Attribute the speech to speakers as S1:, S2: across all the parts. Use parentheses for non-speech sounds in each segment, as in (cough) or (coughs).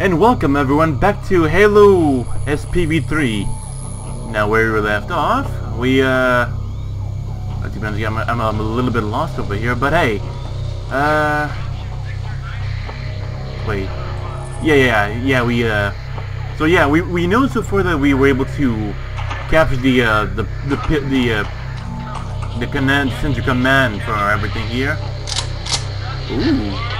S1: And welcome everyone back to Halo SPV3. Now where we left off, we uh... To be I'm, I'm, I'm a little bit lost over here, but hey, uh... Wait. Yeah, yeah, yeah, we uh... So yeah, we, we know so far that we were able to capture the uh, the the the uh, the command center command for everything here. Ooh.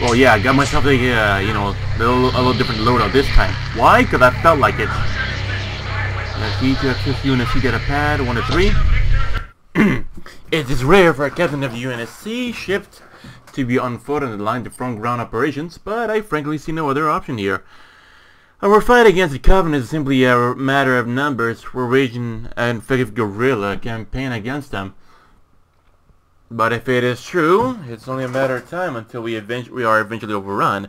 S1: Well, yeah, I got myself a, uh, you know, a little, a little different loadout this time. Why? Because I felt like it. See to access UNSC get a pad, 1 to 3. (clears throat) it is rare for a captain of UNSC shift to be on foot the line to front ground operations, but I frankly see no other option here. Our fight against the Covenant is simply a matter of numbers. We're waging an effective guerrilla campaign against them. But if it is true, it's only a matter of time until we, we are eventually overrun.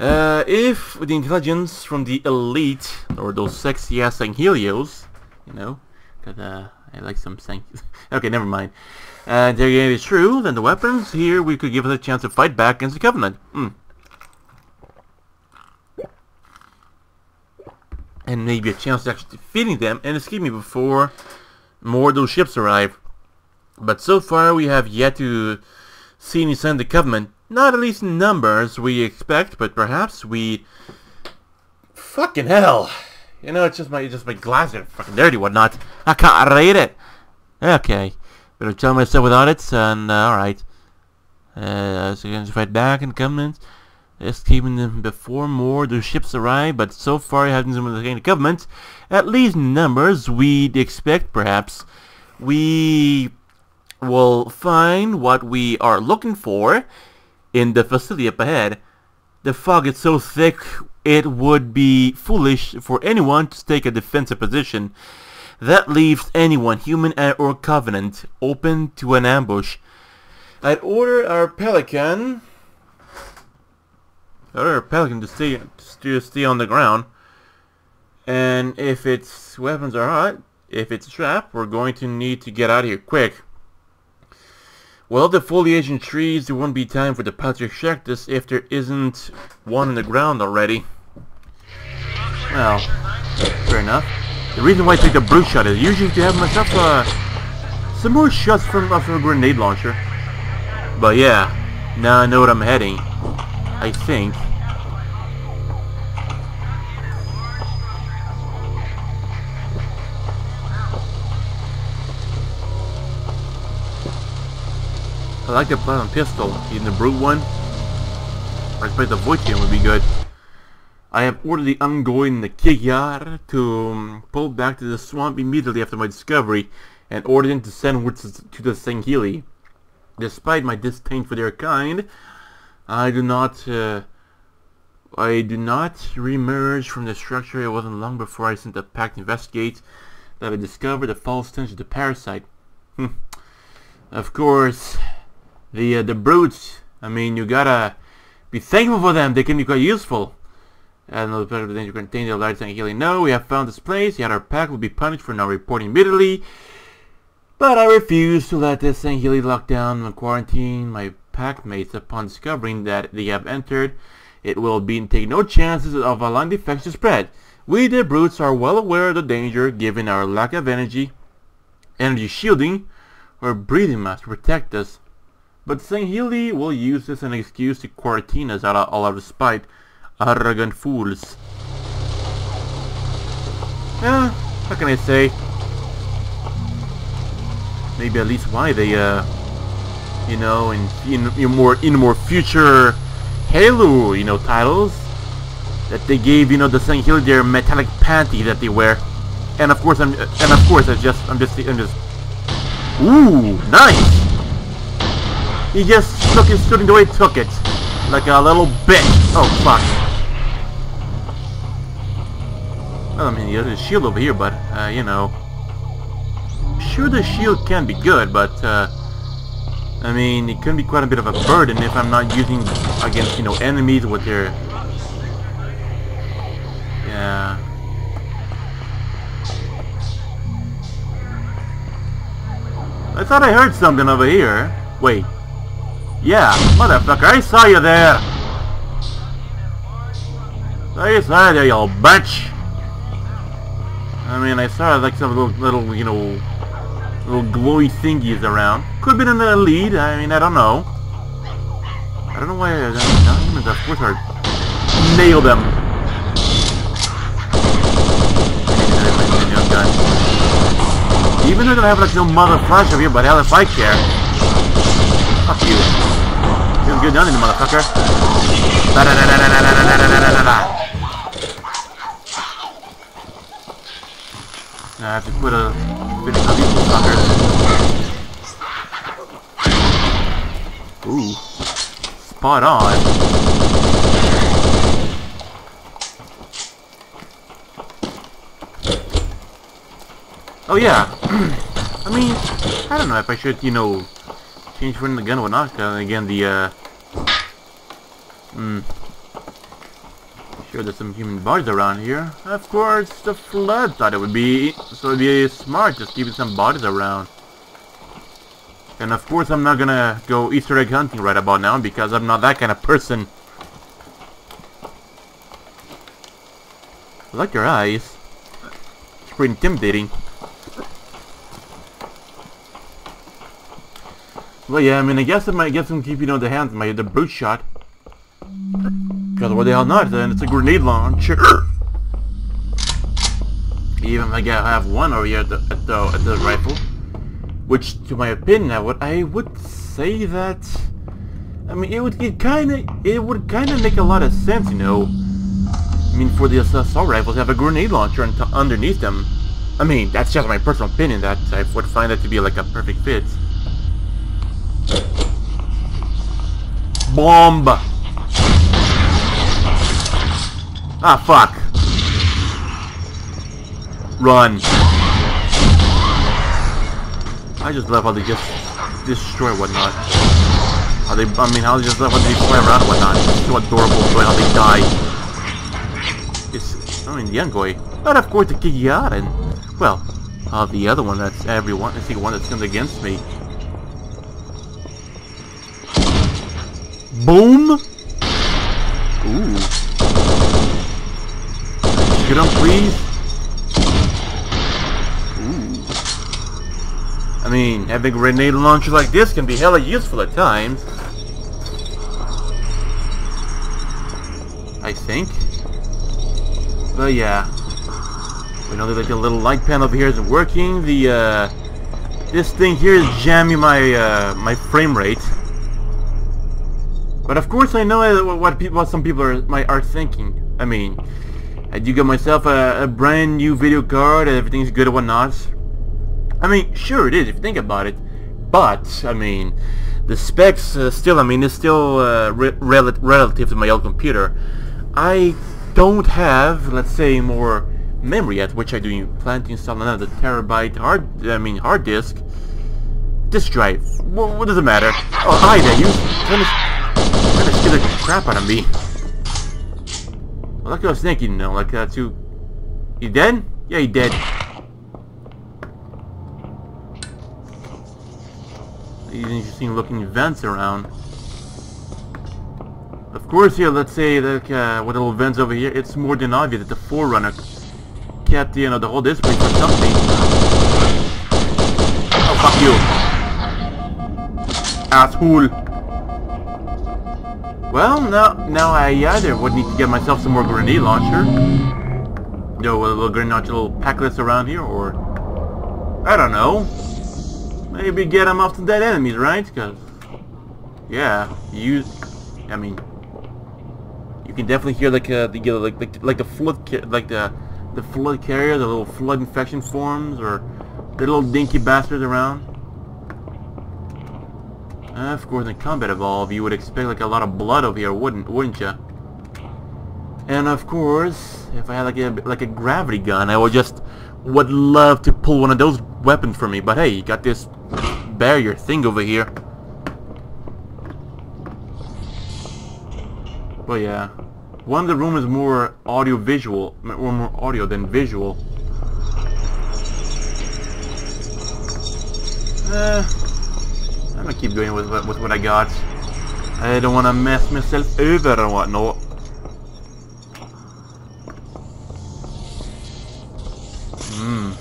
S1: Uh, if the intelligence from the elite, or those sexy-ass Sanghelios, you know, because uh, I like some Sang... (laughs) okay, never mind. Uh, if it is true, then the weapons here we could give us a chance to fight back against the Covenant. Mm. And maybe a chance to actually defeating them and escaping before more of those ships arrive. But so far we have yet to see any sign of the Covenant. Not at least in numbers we expect, but perhaps we... Fucking hell! You know, it's just my just my glasses are fucking dirty, whatnot. I can't read it. Okay, better tell myself without it, and uh, all right. Uh, so going to fight back and Covenant, escaping them before more the ships arrive. But so far, it hasn't been the Covenant. At least numbers we'd expect, perhaps. We will find what we are looking for in the facility up ahead. The fog is so thick it would be foolish for anyone to take a defensive position. That leaves anyone, human or covenant, open to an ambush. I'd order our pelican order our pelican to stay to stay on the ground. And if its weapons are hot, if it's trapped, we're going to need to get out of here quick. Well, the foliage and trees, there won't be time for the pilot to if there isn't one in the ground already. Well, fair enough. The reason why I take the brute shot is usually to have myself uh, some more shots from, uh, from a grenade launcher. But yeah, now I know what I'm heading. I think. I like the on pistol, even the brute one. I suppose the Voitian would be good. I have ordered the ongoing the Kigyar to um, pull back to the swamp immediately after my discovery and ordered him to send word to the Sangheili. Despite my disdain for their kind, I do not uh, I do not reemerge from the structure. It wasn't long before I sent the pack to investigate that I discovered the false stench of the parasite. Hmm. of course, the uh, the brutes. I mean, you gotta be thankful for them. They can be quite useful. And the pleasure of the danger contained the lights and healing. No, we have found this place. Yet our pack will be punished for not reporting immediately. But I refuse to let this Sangheili lock down and quarantine my pack mates upon discovering that they have entered. It will be take no chances of allowing the effects to spread. We the brutes are well aware of the danger given our lack of energy, energy shielding, or breathing mask to protect us. But Sangheili will use this as an excuse to quarantine us out of, all out of spite. Arrogant fools. Yeah, how can I say? Maybe at least why they, uh, you know, in, in, in more in more future Halo, you know, titles that they gave, you know, the Sangheli their metallic panty that they wear, and of course I'm, and of course I just, I'm just, I'm just, ooh, nice. He just took his shooting the way he took it. Like a little bitch. Oh, fuck. Well, I mean, there's a shield over here, but, uh, you know. Sure, the shield can be good, but, uh, I mean, it can be quite a bit of a burden if I'm not using against, you know, enemies with their... Yeah. I thought I heard something over here. Wait. Yeah, motherfucker, I saw you there! Hey, sorry there, you bitch! I mean, I saw like some little, little, you know, little glowy thingies around. Could have been in the lead, I mean, I don't know. I don't know why uh, humans, of course, are... Nail them! Even though I have like no mother flash of you, but hell if I care. Fuck you. Good done, you motherfucker. Da -da -da I have to put a finish on these fuckers. Ooh. Spot on. Oh yeah. (clears throat) I mean, I don't know if I should, you know, change from the gun or not. Uh, again, the, uh... Hmm sure there's some human bodies around here. Of course, the flood thought it would be, so it'd be smart just keeping some bodies around. And of course I'm not gonna go Easter egg hunting right about now because I'm not that kind of person. I like your eyes. It's pretty intimidating. Well, yeah, I mean, I guess it might get some keeping you know, the hands, my the brute shot. Because what the hell not, then it's a grenade launcher. Even if I have one over here at the, at the, at the rifle. Which, to my opinion, I would, I would say that... I mean, it would it kind of, it would kind of make a lot of sense, you know. I mean, for the assault rifles, have a grenade launcher underneath them. I mean, that's just my personal opinion, that I would find that to be like a perfect fit. Bomb! Ah, fuck. Run. I just love how they just destroy whatnot. How they, I mean, how they just love how they fly around and whatnot. It's so adorable way how they die. It's, I mean, the Envoy. But of course the Kigyar and, well, uh, the other one that's everyone, it's the one that's comes against me. Boom! Ooh. Get him, please. Ooh. I mean, having a grenade launcher like this can be hella useful at times. I think. But yeah. We know that like, the little light panel over here isn't working. The uh, this thing here is jamming my uh, my frame rate. But of course, I know what people, what some people are are thinking. I mean, I do get myself a, a brand new video card and everything's good and whatnot. I mean, sure it is if you think about it. But, I mean, the specs uh, still, I mean, it's still uh, re rel relative to my old computer. I don't have, let's say, more memory yet, which I do plan to install another terabyte hard, I mean, hard disk. Disk drive. Well, what does it matter? Oh, hi there, you. To, trying to the crap out of me. Like I was thinking, you know, like that too. He dead? Yeah, he dead. These interesting looking vents around. Of course here, let's say like uh, with the little vents over here, it's more than obvious that the Forerunner kept, you know, the whole display for something. Oh, fuck you. Asshole. Well, now, now I either would need to get myself some more grenade launcher. You know, a little grenade launcher, little packlets around here, or... I don't know. Maybe get them off the dead enemies, right? Because, yeah, you... I mean, you can definitely hear like uh, the like like like the flood like the the flood carrier, the little flood infection forms, or the little dinky bastards around. Uh, of course, in Combat Evolve, you would expect like a lot of blood over here, wouldn't wouldn't you? And of course, if I had like a like a gravity gun, I would just would love to pull one of those weapons for me. But hey, you got this barrier thing over here. But yeah, one of the room is more audio visual, or more audio than visual. Uh, I'm gonna keep going with, with what I got. I don't wanna mess myself over and whatnot. Hmm.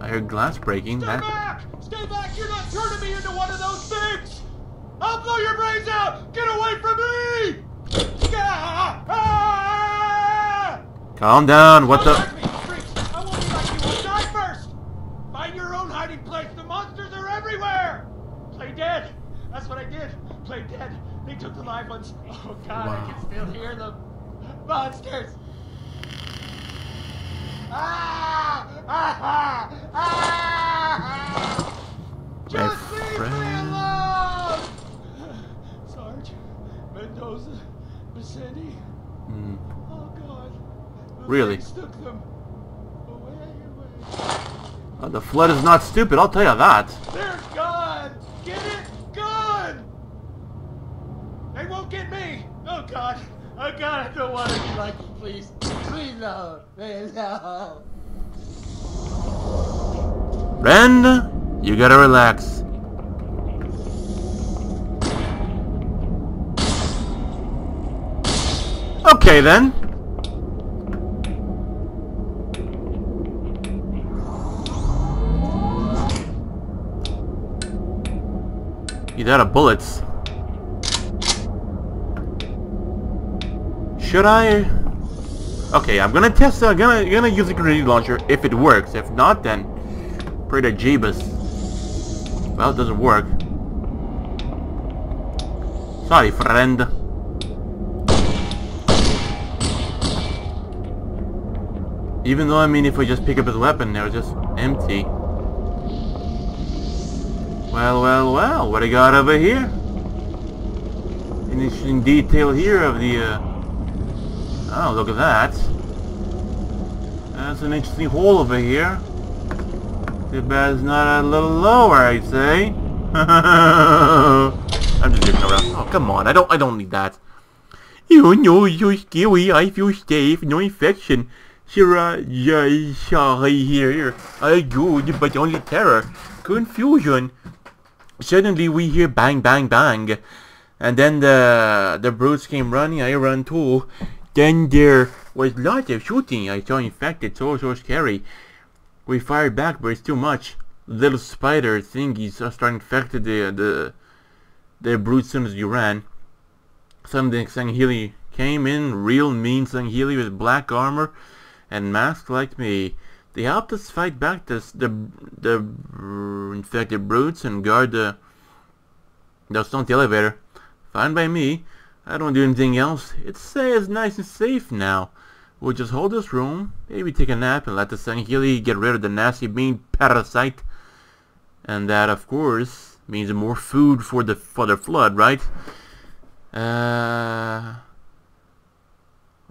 S1: I heard glass breaking.
S2: Stay
S1: that...
S2: back! Stay back! You're not turning me into one of those things! I'll blow your brains out! Get away from me! Ah! Ah!
S1: Calm down, what
S2: Don't
S1: the...
S2: The live ones! Oh god, I can still hear them! Monsters! Ah! Ah! Ah! Ah! Just leave me alone! Sarge, Mendoza, Vicente.
S1: Hmm.
S2: Oh God. The
S1: Really?
S2: took them away, away.
S1: Oh, the flood is not stupid. I'll tell you that.
S2: They're gone! Get it? They won't get me! Oh God! Oh God, I don't want to be like you, please. Please no. Please no.
S1: Ren, you gotta relax. Okay then. He's out of bullets. Should I? Okay, I'm gonna test. I'm gonna gonna use the grenade launcher if it works. If not, then pray to Jeebus. Well, it doesn't work. Sorry, friend. Even though, I mean, if we just pick up his weapon, they're just empty. Well, well, well, what I got over here? Interesting detail here of the, uh... Oh, look at that. That's an interesting hole over here. Too bad it's not a little lower, I'd say. (laughs) I'm just joking around. Oh, come on, I don't, I don't need that. You know you're scary, I feel safe, no infection. Yeah, sorry here. I good, but only terror. Confusion. Suddenly we hear bang, bang, bang. And then the the brutes came running, I run too. Then there was lots of shooting. I saw infected, so so scary. We fired back, but it's too much. Little spider thingies are starting to infect the the the brute soon as you ran. Something Sangheili came in, real mean Sangheili with black armor and mask like me. They helped us fight back this, the the infected brutes and guard the the stone elevator. Fine by me. I don't do anything else. It's say it's nice and safe now. We'll just hold this room, maybe take a nap and let the Sangheili get rid of the nasty bean parasite. And that of course means more food for the for the flood, right? Uh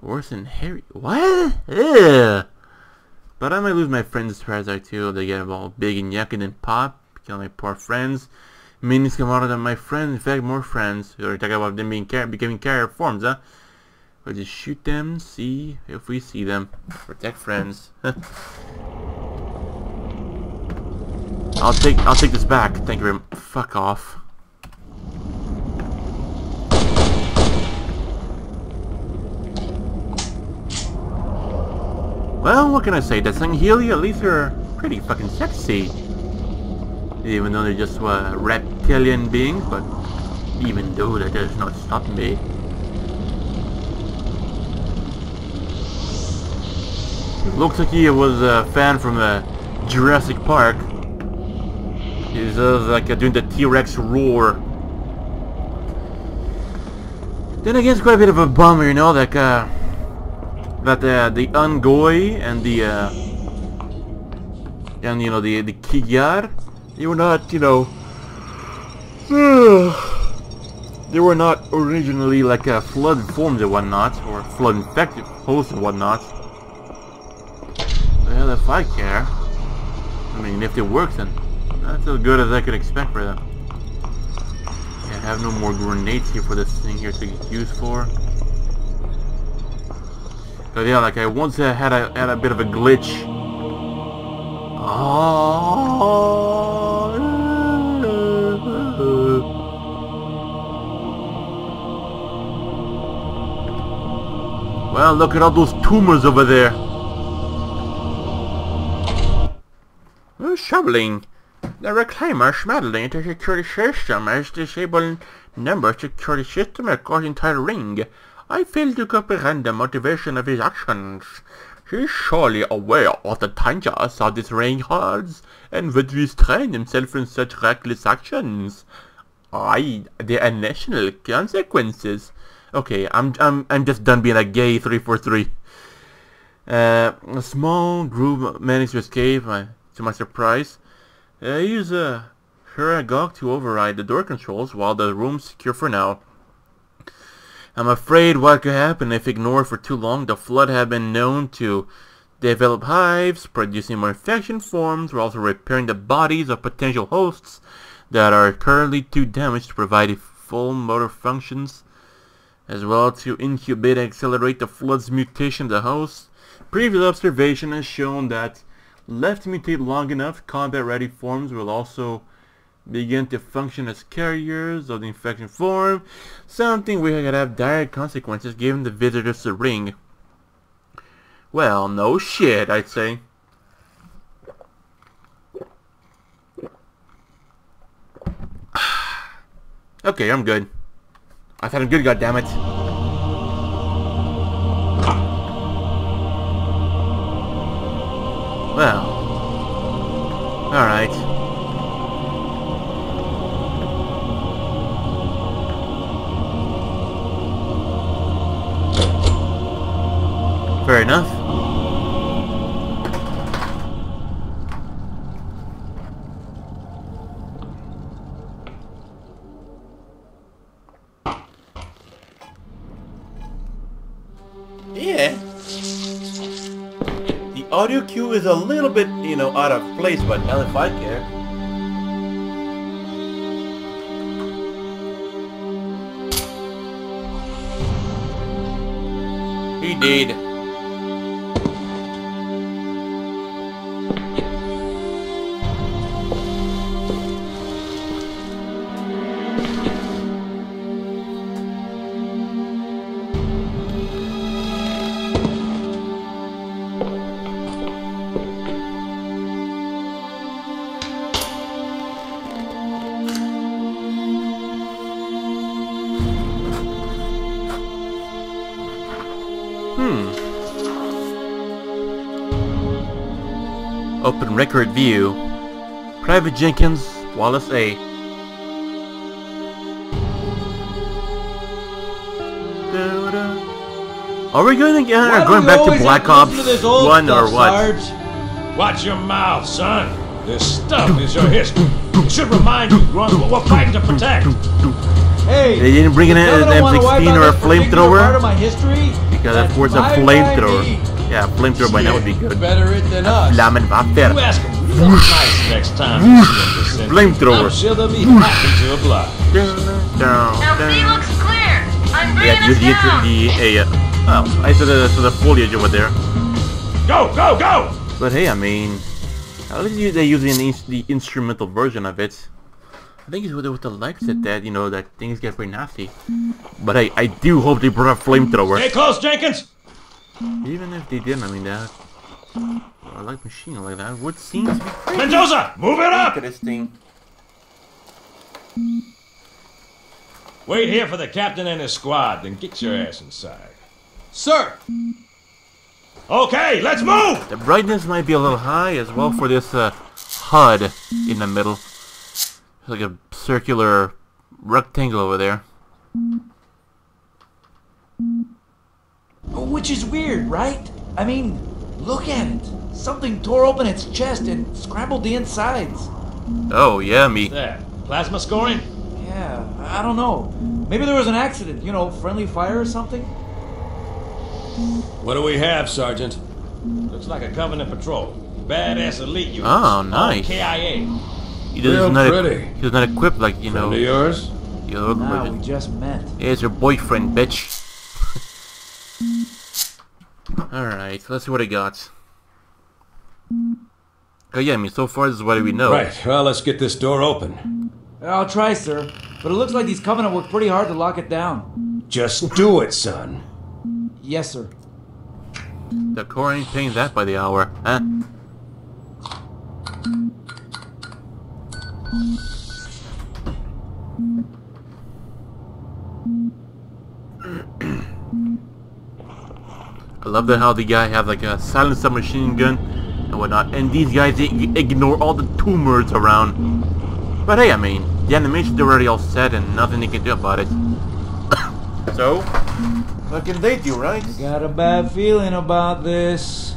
S1: Worse than Harry. What? Ugh. But I might lose my friends to Parasite too. They get all big and yucky and pop. Kill my poor friends. Meanings come out of them, my friends. In fact, more friends. We're talking about them being car becoming carrier forms, huh? We'll just shoot them, see if we see them. Protect friends. (laughs) I'll take I'll take this back. Thank you very much. Fuck off. Well, what can I say? The Sangheili, at least you're pretty fucking sexy. Even though they're just uh, reptilian beings, but even though that does not stop me. Looks like he was a fan from uh, Jurassic Park. He's uh, like uh, doing the T-Rex roar. Then again, it's quite a bit of a bummer, you know, that uh, that uh, the Unggoy and the uh, and you know the the Kigyar, they were not, you know, (sighs) they were not originally like a flood forms and whatnot, or flood infected hosts and whatnot. Well, if I care, I mean, if it works, then that's as good as I could expect for them. I have no more grenades here for this thing here to used for. But yeah, like I once had a had a bit of a glitch. Well, look at all those tumors over there. Troubling. The reclaimer Schmetterling to security system has disabled number security system across entire ring. I fail to comprehend the motivation of his actions. He is surely aware of the dangers of this ring holds and would restrain himself from such reckless actions. I, There are national consequences. Okay, I'm I'm I'm just done being a gay 343. Uh, a small group managed to escape, uh, to my surprise. Uh, use a Huragok to override the door controls while the room's secure for now. I'm afraid what could happen if ignored for too long. The flood have been known to develop hives, producing more infection forms, while also repairing the bodies of potential hosts that are currently too damaged to provide full motor functions, as well to incubate and accelerate the flood's mutation of the hosts. Previous observation has shown that left to mutate long enough, combat-ready forms will also begin to function as carriers of the infection form, something we could have direct consequences given the visitors to ring. Well, no shit, I'd say. (sighs) okay, I'm good. I thought I'm good, goddammit. Well. Alright. Fair enough. Yeah. The audio cue is a little bit, you know, out of place, but hell if I care. He did. Open record view. Private Jenkins, Wallace A. Are we going to get going back to Black Ops
S2: to
S1: 1 or what?
S2: Sarge?
S3: Watch your mouth, son. This stuff is your history. It should remind you, Grunt, what we're fighting to protect.
S2: Hey,
S1: They didn't bring in an
S2: Governor wanna wipe
S1: M16 or a flamethrower?
S2: Part of my history?
S1: Because
S2: That's
S1: course a flamethrower.
S2: Me.
S1: Yeah, flamethrower by now would be good.
S2: Better it than us.
S1: Flammenwaffe.
S3: You ask them real nice next time you see them descend.
S1: Flamethrower.
S3: I'm sure they'll be happy to oblige.
S1: Down, down.
S4: looks clear. I'm bringing
S1: Yeah, use
S4: us
S1: the,
S4: down.
S1: the, the, uh, oh, I saw the, saw the foliage over there.
S3: Go, go, go!
S1: But hey, I mean, at least they're using the, the instrumental version of it. I think it's with, the- with the lights at that, you know, that things get pretty nasty. But hey, I do hope they brought a flamethrower.
S3: Stay close, Jenkins.
S1: Even if they didn't, I mean, that... I like machine like that would seem to be pretty
S3: Mendoza, move it up.
S1: interesting.
S3: Wait here for the captain and his squad, then get your ass inside.
S2: Sir,
S3: Okay, let's move!
S1: The brightness might be a little high as well for this uh, HUD in the middle. It's like a circular rectangle over there.
S5: Which is weird, right? I mean, look at it. Something tore open its chest and scrambled the insides.
S1: Oh, yeah, me.
S3: There, plasma scoring?
S5: Yeah, I don't know. Maybe there was an accident, you know, friendly fire or something?
S3: What do we have, Sergeant? Looks like a Covenant patrol. Badass elite units.
S1: Oh, nice.
S3: KIA.
S1: He does
S6: Real
S1: not,
S6: pretty.
S1: he does not equipped like, you know,
S6: Friend of yours?
S1: the other
S5: Nah, we just met.
S1: Here's your boyfriend, bitch. Alright, let's see what I got. Oh yeah, I mean, so far this is what we know.
S3: Right, well, let's get this door open.
S5: I'll try, sir. But it looks like these Covenant worked pretty hard to lock it down.
S3: Just do it, son.
S5: Yes, sir.
S1: The core ain't paying that by the hour, huh? I love that how the guy has like a silent submachine gun and whatnot, and these guys they ignore all the tumors around. But hey, I mean, the animation's already all set and nothing they can do about it. (coughs) so, what can they do, right?
S5: Got a bad feeling about this.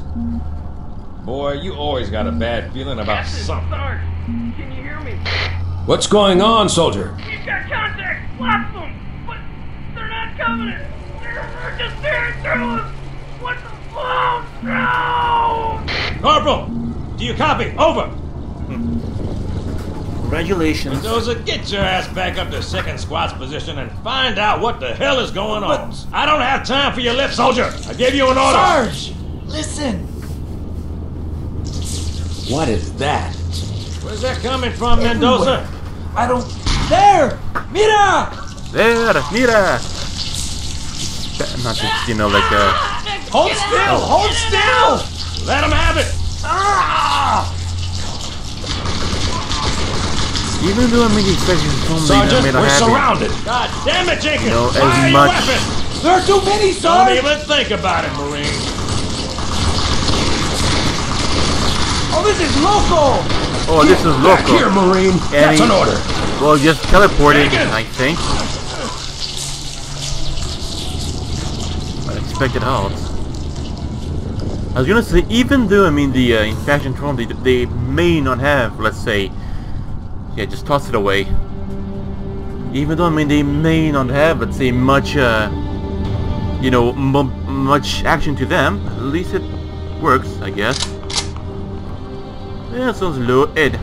S3: Boy, you always got a bad feeling about something.
S4: Sarge, can you hear me?
S3: What's going on, soldier?
S4: He's got contact! Lots of them! But they're not coming! They're, they're just tearing through us! What the... Oh, no!
S3: Corporal, do you copy? Over.
S1: Congratulations.
S3: Mendoza, get your ass back up to second squad's position and find out what the hell is going on. I don't have time for your lip, soldier. I gave you an order.
S5: Sarge! Listen! What is that?
S3: Where's that coming from, Mendoza?
S5: I don't. There! Mira!
S1: There, mira! Not just, you know, like, uh...
S5: Hold still! Hold still!
S3: Let him have it.
S1: Even though I'm making sections from the
S3: Sergeant,
S1: made a
S3: we're
S1: happy.
S3: surrounded. God damn it, Jenkins.
S1: No, as
S3: Fire your
S1: much-
S3: weapon.
S5: There are too many,
S3: Don't
S5: Sarge!
S3: even think about it, Marine.
S5: Oh, this is local!
S1: Oh, this is local.
S3: Back
S1: local.
S3: here, Marine. That's
S1: Any-
S3: an order.
S1: Well, just teleporting,
S3: Take it.
S1: I think. Unexpected halt. I was gonna say, even though, I mean, the uh, infection trauma, they, they may not have, let's say, yeah, just toss it away. Even though, I mean, they may not have, let's say, much, uh, you know, much action to them, at least it works, I guess. Yeah, sounds low Ed.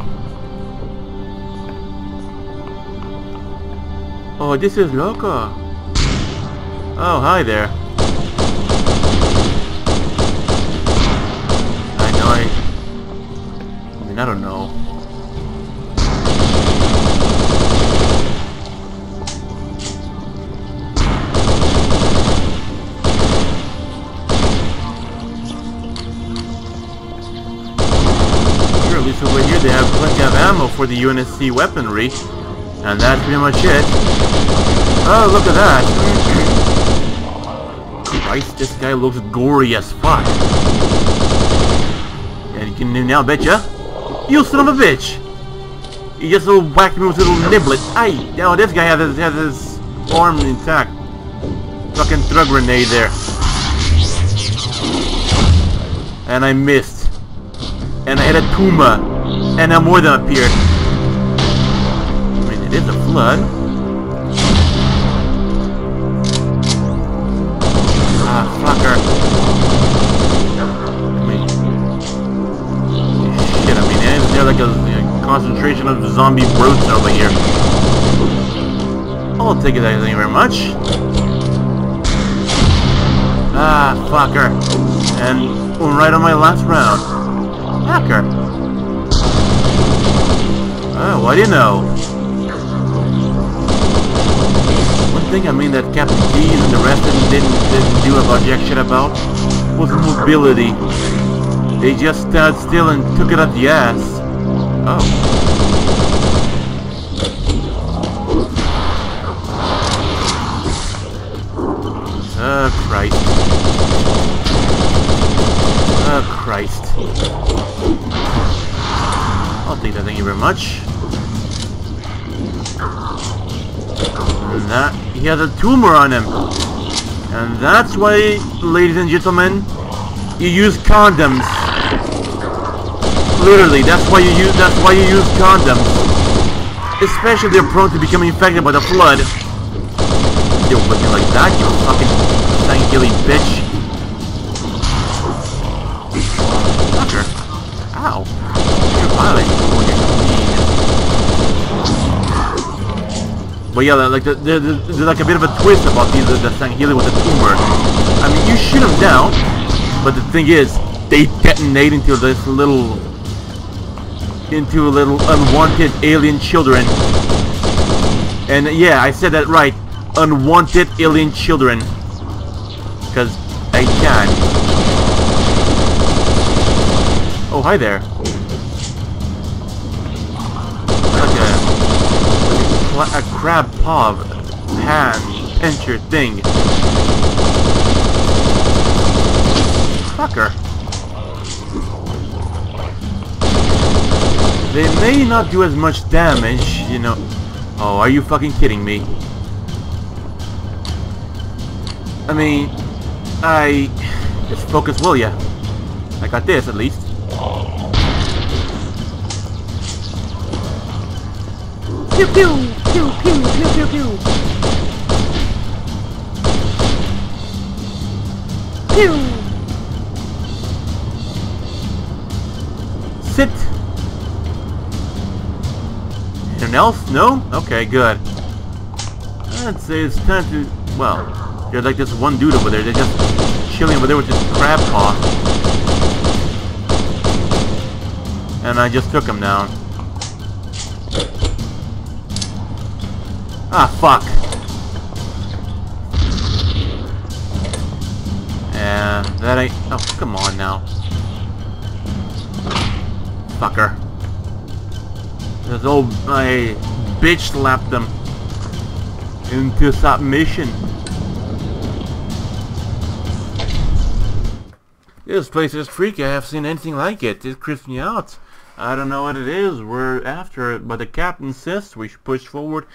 S1: Oh, this is Loco. Oh, hi there. I... Don't know. Sure, at least over here they have plenty of ammo for the UNSC weaponry. And that's pretty much it. Oh, look at that. Christ, this guy looks gory as fuck. And you can do now betcha. You son of a bitch! He just little whacked me with a little niblet. Aye! Now this guy has his, has his arm intact. Fucking throw grenade there. And I missed. And I hit a Tuma. And now more than appeared. I mean, it is a flood. Concentration of the zombie brutes over here? I'll take it, thank you very much. Ah, fucker. And right on my last round. Fucker. Oh, what do you know? One thing I mean that Captain Keyes and the rest of them didn't, didn't do about jack shit about was mobility. They just stood still and took it up the ass. Oh. Oh, Christ. Oh, Christ. I'll take that, thank you very much. And that, he has a tumor on him. And that's why, ladies and gentlemen, you use condoms. Literally, that's why you use, that's why you use condoms. Especially if they're prone to becoming infected by the flood. You're looking like that, you fucking stanky bitch. But yeah, like the, the, the, there's like a bit of a twist about these the, the Sangheili with the tumor. I mean, you shoot them down, but the thing is, they detonate into this little, into little unwanted alien children. And yeah, I said that right, unwanted alien children, because I can. Oh, hi there. Crab paw hand pincher thing. Fucker. They may not do as much damage, you know. Oh, are you fucking kidding me? I mean, I just focus, will ya? I got this at least.
S6: Pew pew pew pew pew pew pew. Pew.
S1: Sit. Anyone else? No? Okay, good. I'd say it's time to. Well, there's like this one dude over there. They're just chilling over there with this crab paw. And I just took him down. Ah, fuck. Yeah, that ain't... Oh, come on now. Fucker. This old... I bitch slapped them into submission. This place is freaky. I have seen anything like it. It creeps me out. I don't know what it is. We're after it, but the captain insists we should push forward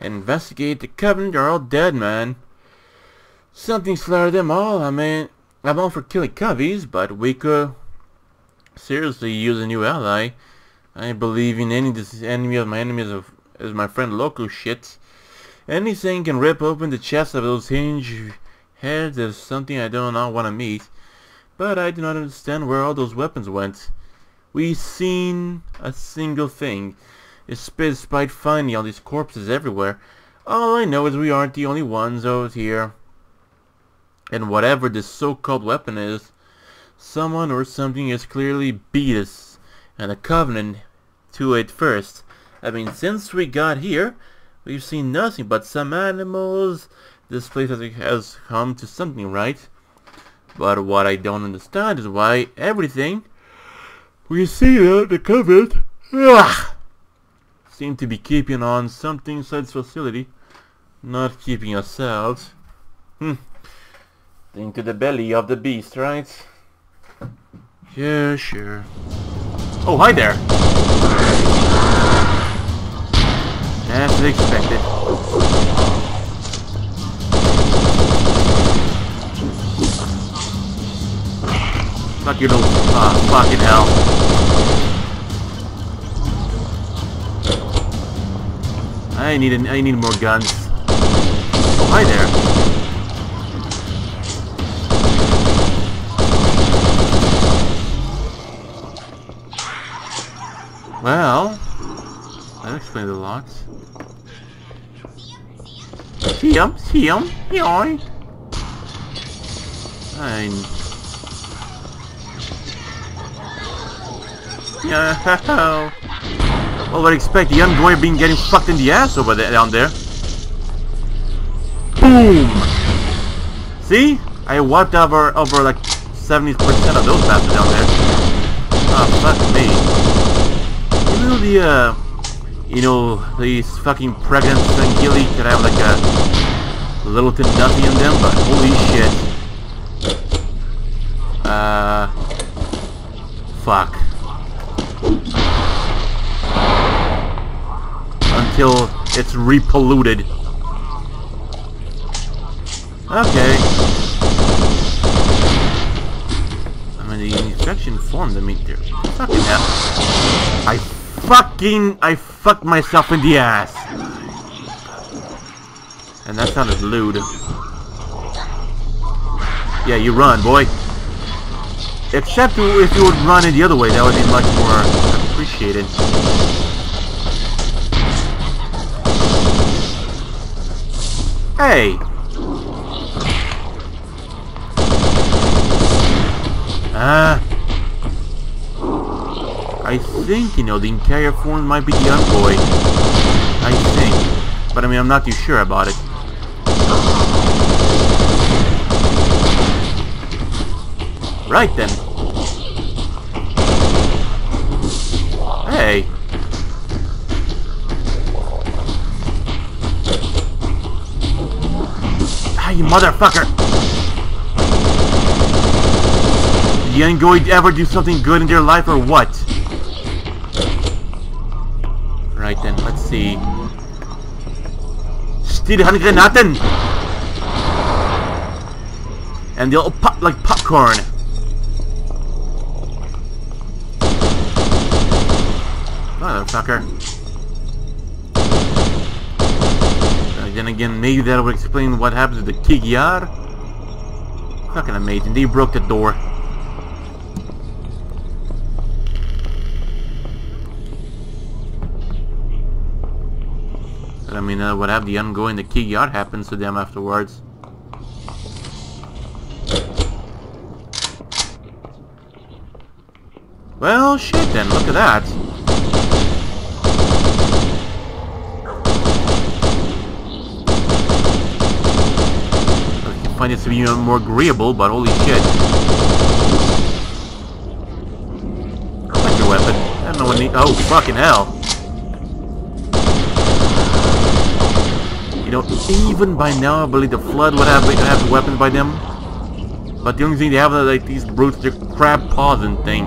S1: and investigate the. They're all dead, man. Something slaughtered them all. I mean, I'm all for killing Covies, but we could seriously use a new ally. I believe in any this enemy of my enemies of is my friend Loco shit. Anything can rip open the chest of those hinge heads is something I do not want to meet. But I do not understand where all those weapons went. We seen a single thing. Despite finding all these corpses everywhere, all I know is we aren't the only ones out here. And whatever this so-called weapon is, someone or something has clearly beat us and the Covenant to it first. I mean, since we got here, we've seen nothing but some animals. This place has, has come to something, right? But what I don't understand is why everything we see at the Covenant seem to be keeping on something inside facility, not keeping us out. Hmm. Into the belly of the beast, right? Yeah, sure. Oh, hi there! As expected. Fuck you, little uh, fucking hell. I need an, I need more guns. Oh, hi there. Well, that explains a lot. See him, see him, yoink. I... Yeah, (laughs) what expect the young boy being getting fucked in the ass over there, down there. Boom! See? I wiped over over like 70% of those bastards down there. Oh, fuck me. You know the, uh, you know, these fucking pregnant Sangheili could have like a little to nothing in them, but holy shit. Uh, fuck. Until it's repolluted. Okay. I mean, the infection formed. the mean, they're fucking hell. I fucking, I fucked myself in the ass. And that sounded lewd. Yeah, you run, boy. Except if you would run it the other way, that would be much more appreciated. Hey! Ah. I think, you know, the entire form might be the envoy. I think. But I mean, I'm not too sure about it. Right then. Hey. Motherfucker! Did you going to ever do something good in your life or what? Right then, let's see. Still Handgranaten! And they'll pop like popcorn. Motherfucker. Then again, maybe that would explain what happens to the Kigyar. Fucking amazing. They broke the door. I mean, uh, what have the ongoing, the Kigyar happens to them afterwards. Well, shit then, look at that. I find this to be more agreeable, but holy shit. What's your weapon? I don't know what the- oh, fucking hell. You know, even by now, I believe the Flood would have, have a weapon by them. But the only thing they have are like these brutes, their crab paws and thing.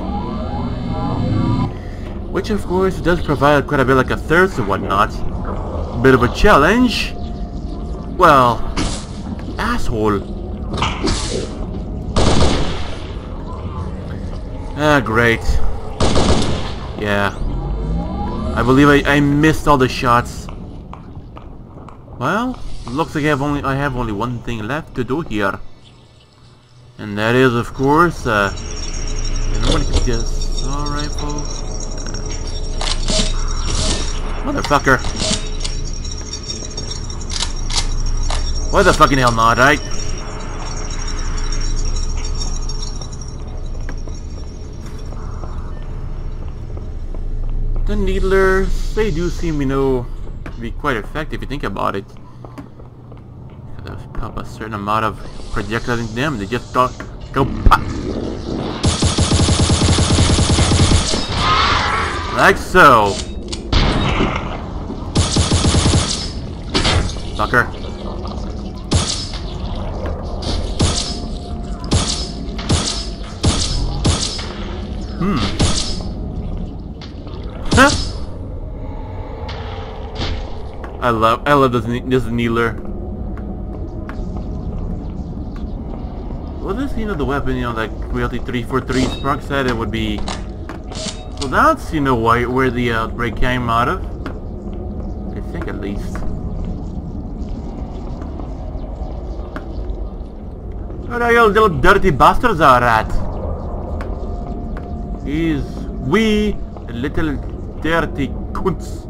S1: Which of course does provide quite a bit like a thirst and whatnot. Bit of a challenge. Well, asshole. Ah, great. Yeah. I believe I, I missed all the shots. Well, looks like I have only I have only one thing left to do here. And that is of course uh can just alright folks. Motherfucker. Why the fucking hell not, right? The needlers, they do seem, you know, to be quite effective if you think about it. They pump a certain amount of projectiles in them, they just don't go pop. Like so. Fucker. Hmm. Huh? I love I love this this needler. Well, this you know the weapon you know like reality 343 Spark said it would be. Well, that's you know why where the outbreak came out of. I think at least. Where are you little dirty bastards are at? These we little dirty cunts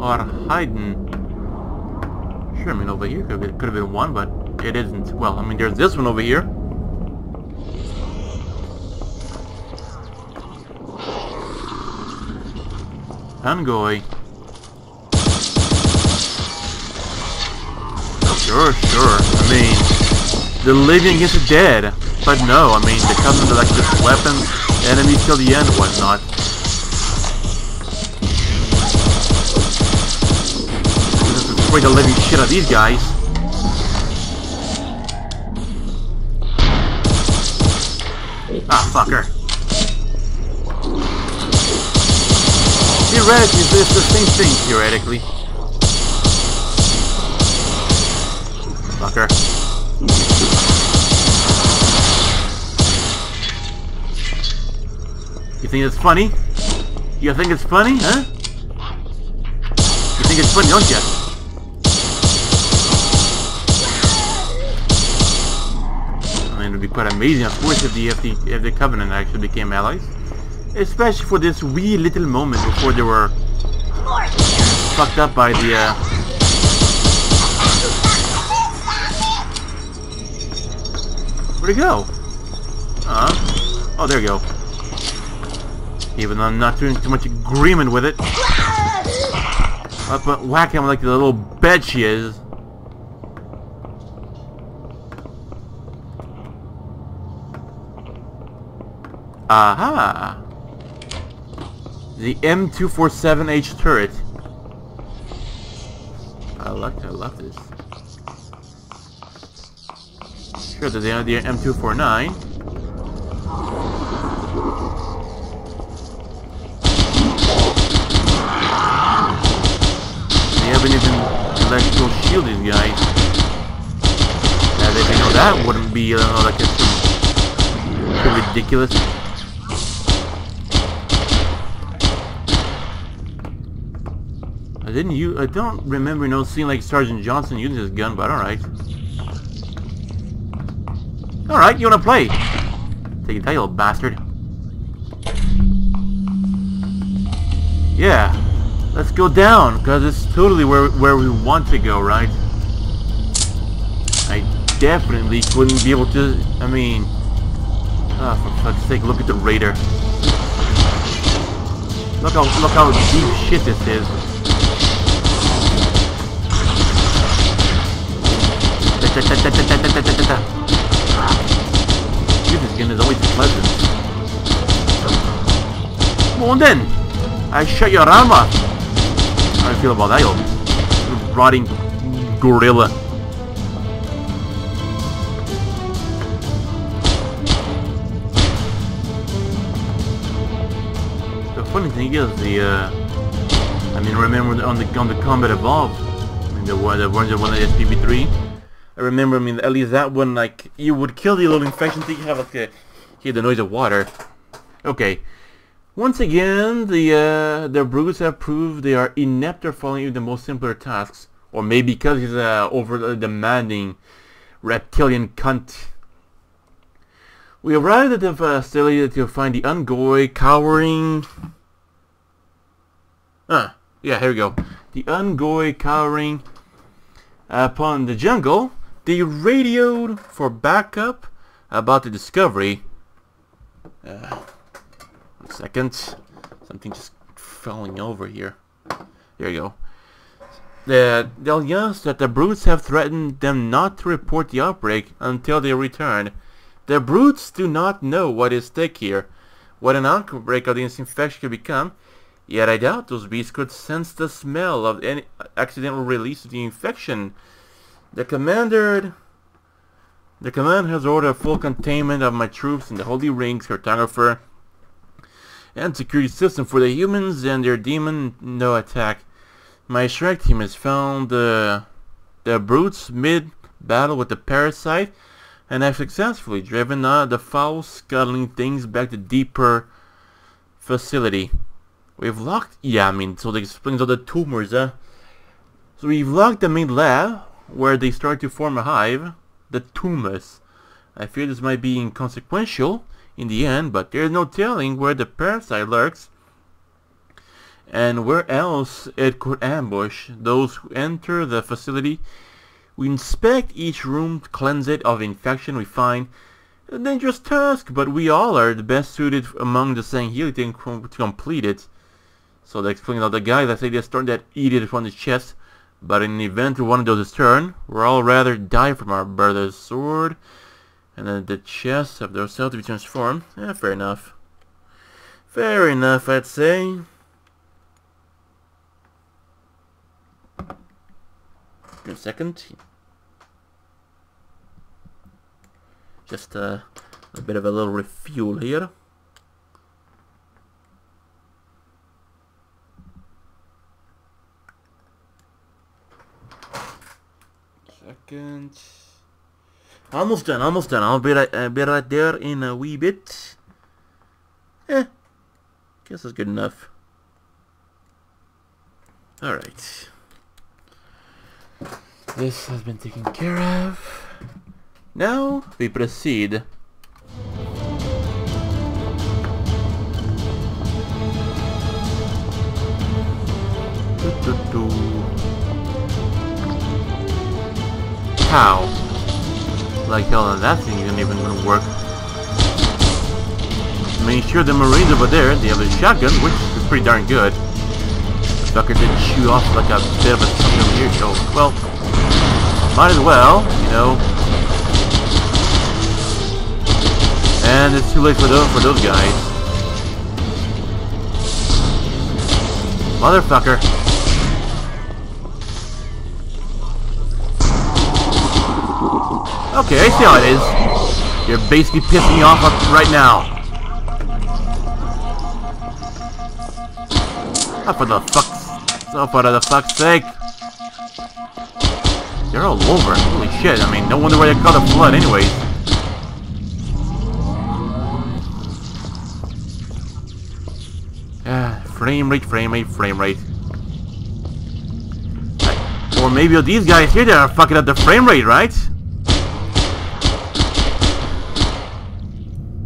S1: are hiding. Sure, I mean over here could have, could have been one, but it isn't. Well, I mean there's this one over here. Pangoy. Sure, sure. I mean, the living is the dead. But no, I mean, they come into like this weapon, enemies till the end and whatnot. Is destroy the living shit out of these guys. Ah, fucker. Theoretically, it's the same thing, theoretically. Fucker. Think it's funny? You think it's funny, huh? You think it's funny, don't you? I mean, it would be quite amazing, of course, if the if the if the Covenant actually became allies, especially for this wee little moment before they were fucked up by the. Uh... Where'd he go? Uh huh. Oh, there you go. Even though I'm not doing too much agreement with it. Up, but whack him like the little bitch she is. Aha! The M247H turret. I like I love this. Sure, the, the M249. Even electrical shield these guys. Uh, they know that wouldn't be, I don't know, like it's ridiculous. I didn't use, I don't remember, you know, seeing like Sergeant Johnson using his gun, but alright. Alright, you wanna play? Take it, you little bastard. Go down, because it's totally where, where we want to go, right? I definitely wouldn't be able to, I mean... Ah, for fuck's sake, look at the radar. Look how, look how deep shit this is. This skin is always pleasant. Come on then! I shut your armor! Feel about that, you rotting gorilla? The funny thing is, the, uh, I mean, remember on the, on the Combat Evolved, I mean, the one, the one that won the SPV3, I remember, I mean, at least that one, like, you would kill the little infection thing, you have, like, a, hear the noise of water. Okay. Once again, the, uh, the brutes have proved they are inept at following even the most simpler tasks. Or maybe because he's a over demanding reptilian cunt. We arrived at the facility to find the Unggoy cowering... Ah, yeah, here we go. The Unggoy cowering upon the jungle. They radioed for backup about the discovery. Uh, second. Something just falling over here. There you go. The, they'll guess that the brutes have threatened them not to report the outbreak until they return. The brutes do not know what is stake here, what an outbreak of this infection could become, yet I doubt those beasts could sense the smell of any accidental release of the infection. The commander... The command has ordered full containment of my troops in the Holy Rings cartographer and security system for the humans and their demon no attack. My strike team has found the the brutes mid-battle with the parasite and have successfully driven uh, the foul scuttling things back to deeper facility. We've locked... Yeah, I mean, so that explains all the tumors, huh? So we've locked the main lab, where they start to form a hive, the tumors. I fear this might be inconsequential in the end, but there's no telling where the parasite lurks and where else it could ambush those who enter the facility. We inspect each room to cleanse it of infection we find. A dangerous task, but we all are the best suited among the Sangheili to complete it. So that explains how the guy that say they start that it from the chest. But in the event one of those is turned, we'll all rather die from our brother's sword. And then the chest of themselves to be transformed. Yeah, fair enough. Fair enough, I'd say. Give a second. Just uh, a bit of a little refuel here. Second. Almost done, almost done. I'll be right, uh, be right there in a wee bit. Eh, guess that's good enough. Alright. This has been taken care of. Now we proceed. How? Like hell, that thing isn't even gonna work. I mean, sure, the Marines over there, they have a shotgun, which is pretty darn good. The fucker did shoot off like a bit of a something over here, so, well, might as well, you know. And it's too late for those, for those guys. Motherfucker. Okay, I see how it is. You're basically pissing me off right now. Oh, for the fuck's... Oh, for the fuck's sake. They're all over. Holy shit. I mean, no wonder why they call it flood anyways. Ah, frame rate, frame rate, frame rate. Or maybe these guys here that are fucking up the frame rate, right?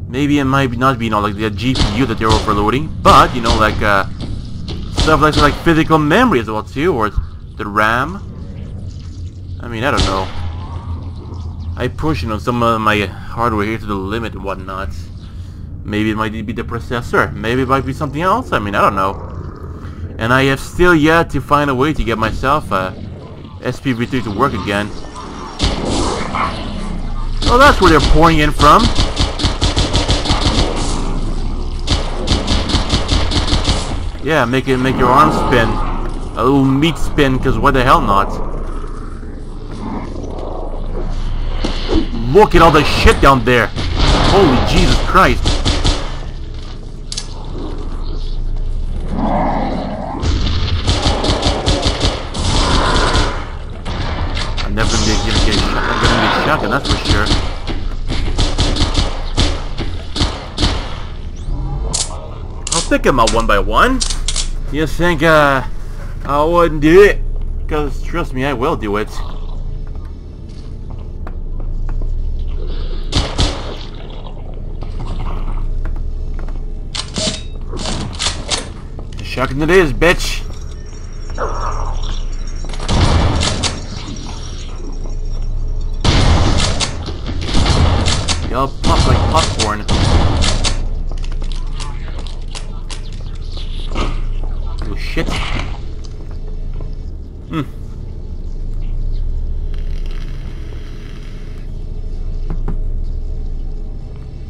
S1: Maybe it might not be, you know, like the GPU that they're overloading, but, you know, like, uh, stuff like, like physical memory as well, too, or the RAM. I mean, I don't know. I push, you know, some of my hardware here to the limit and whatnot. Maybe it might be the processor. Maybe it might be something else. I mean, I don't know. And I have still yet to find a way to get myself a SPV3 to work again. Oh, that's where they're pouring in from. Yeah, make it make your arm spin. A little meat spin, because why the hell not? Look at all the shit down there. Holy Jesus Christ. I'm never gonna get, get, shot, I'm gonna get shotgun, that's for sure. I'll pick them out one by one. You think uh, I wouldn't do it? Because trust me, I will do it. Shotgun it is, bitch. Y'all pop like popcorn. Oh shit. Hmm.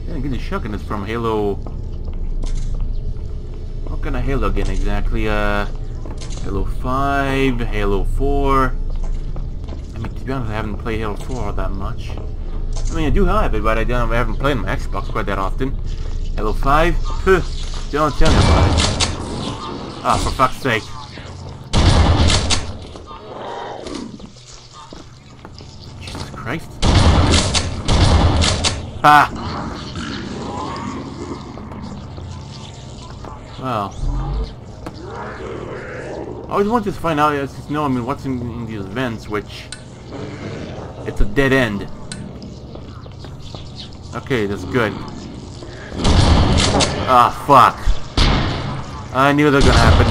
S1: Yeah, get the shotgun is from Halo. What kind of Halo again exactly? Uh, Halo 5, Halo 4. I mean, to be honest, I haven't played Halo 4 all that much. I mean, I do have it, but I, don't, I haven't played my Xbox quite that often. Halo 5? Puh, don't tell me about it. Ah, for fuck's sake. Jesus Christ. Ah! Well. I always wanted to find out, yes, to know, I mean, what's in, in these events, which... It's a dead end. Okay, that's good. Ah, fuck. I knew that was gonna happen.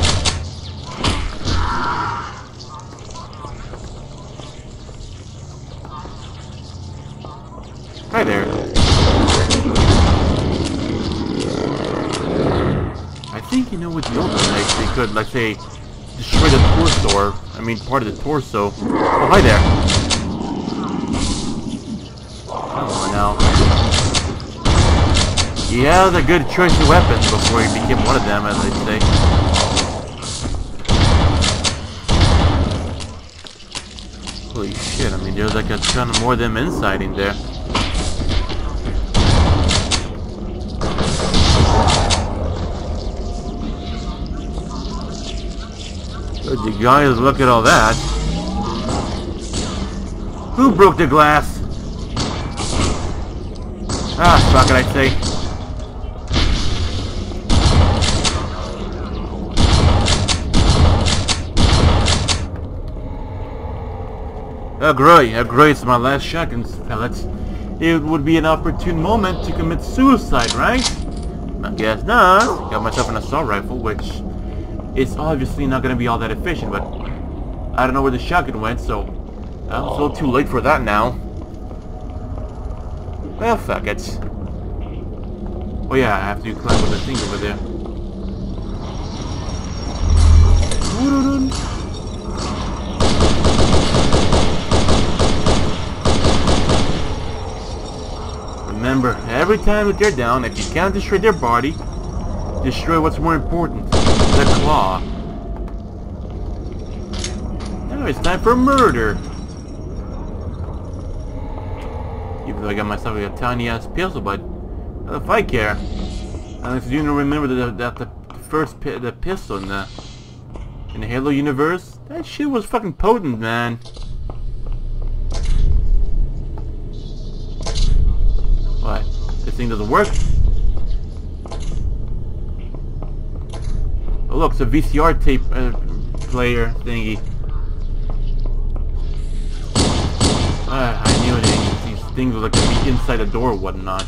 S1: Hi there. I think you know what the old one they could like say destroy the torso or I mean part of the torso. Oh hi there. Come on now. Yeah, a good choice of weapons before he became one of them, as they say. Holy shit, I mean, there's like a ton more of them inside in there. But you guys, look at all that. Who broke the glass? Ah, fuck it, I'd say. Agree, agree, it's my last shotgun pellets. It would be an opportune moment to commit suicide, right? I guess not. Got myself an assault rifle, which is obviously not going to be all that efficient, but I don't know where the shotgun went, so well, it's a little too late for that now. Well, fuck it. Oh yeah, I have to climb with the thing over there. Remember, every time that they're down, if you can't destroy their body, destroy what's more important, the claw. Now it's time for murder. Even though I got myself a tiny ass pistol, but if I care. Unless you do remember that, that the first pi the pistol in the in the Halo universe, that shit was fucking potent, man. What? This thing doesn't work? Oh look, it's a VCR tape uh, player thingy. Uh, I knew it. These things were like be inside a door or whatnot.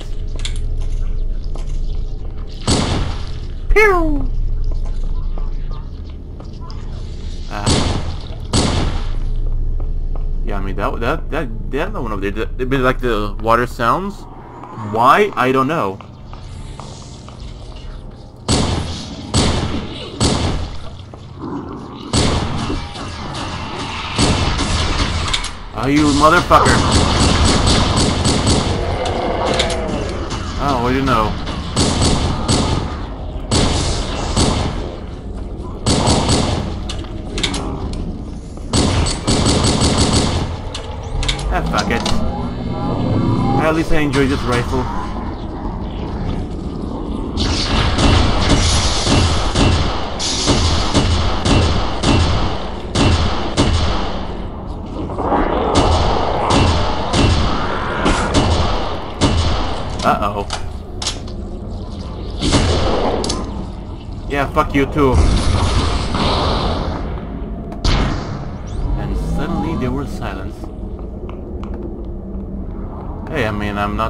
S1: Pew! Ah. Yeah, I mean that that that that one over there. It'd be like the water sounds. Why? I don't know. Oh, you motherfucker. Oh, what do you know? Ah, fuck it. At least I enjoy this rifle. Uh-oh. Yeah, fuck you too.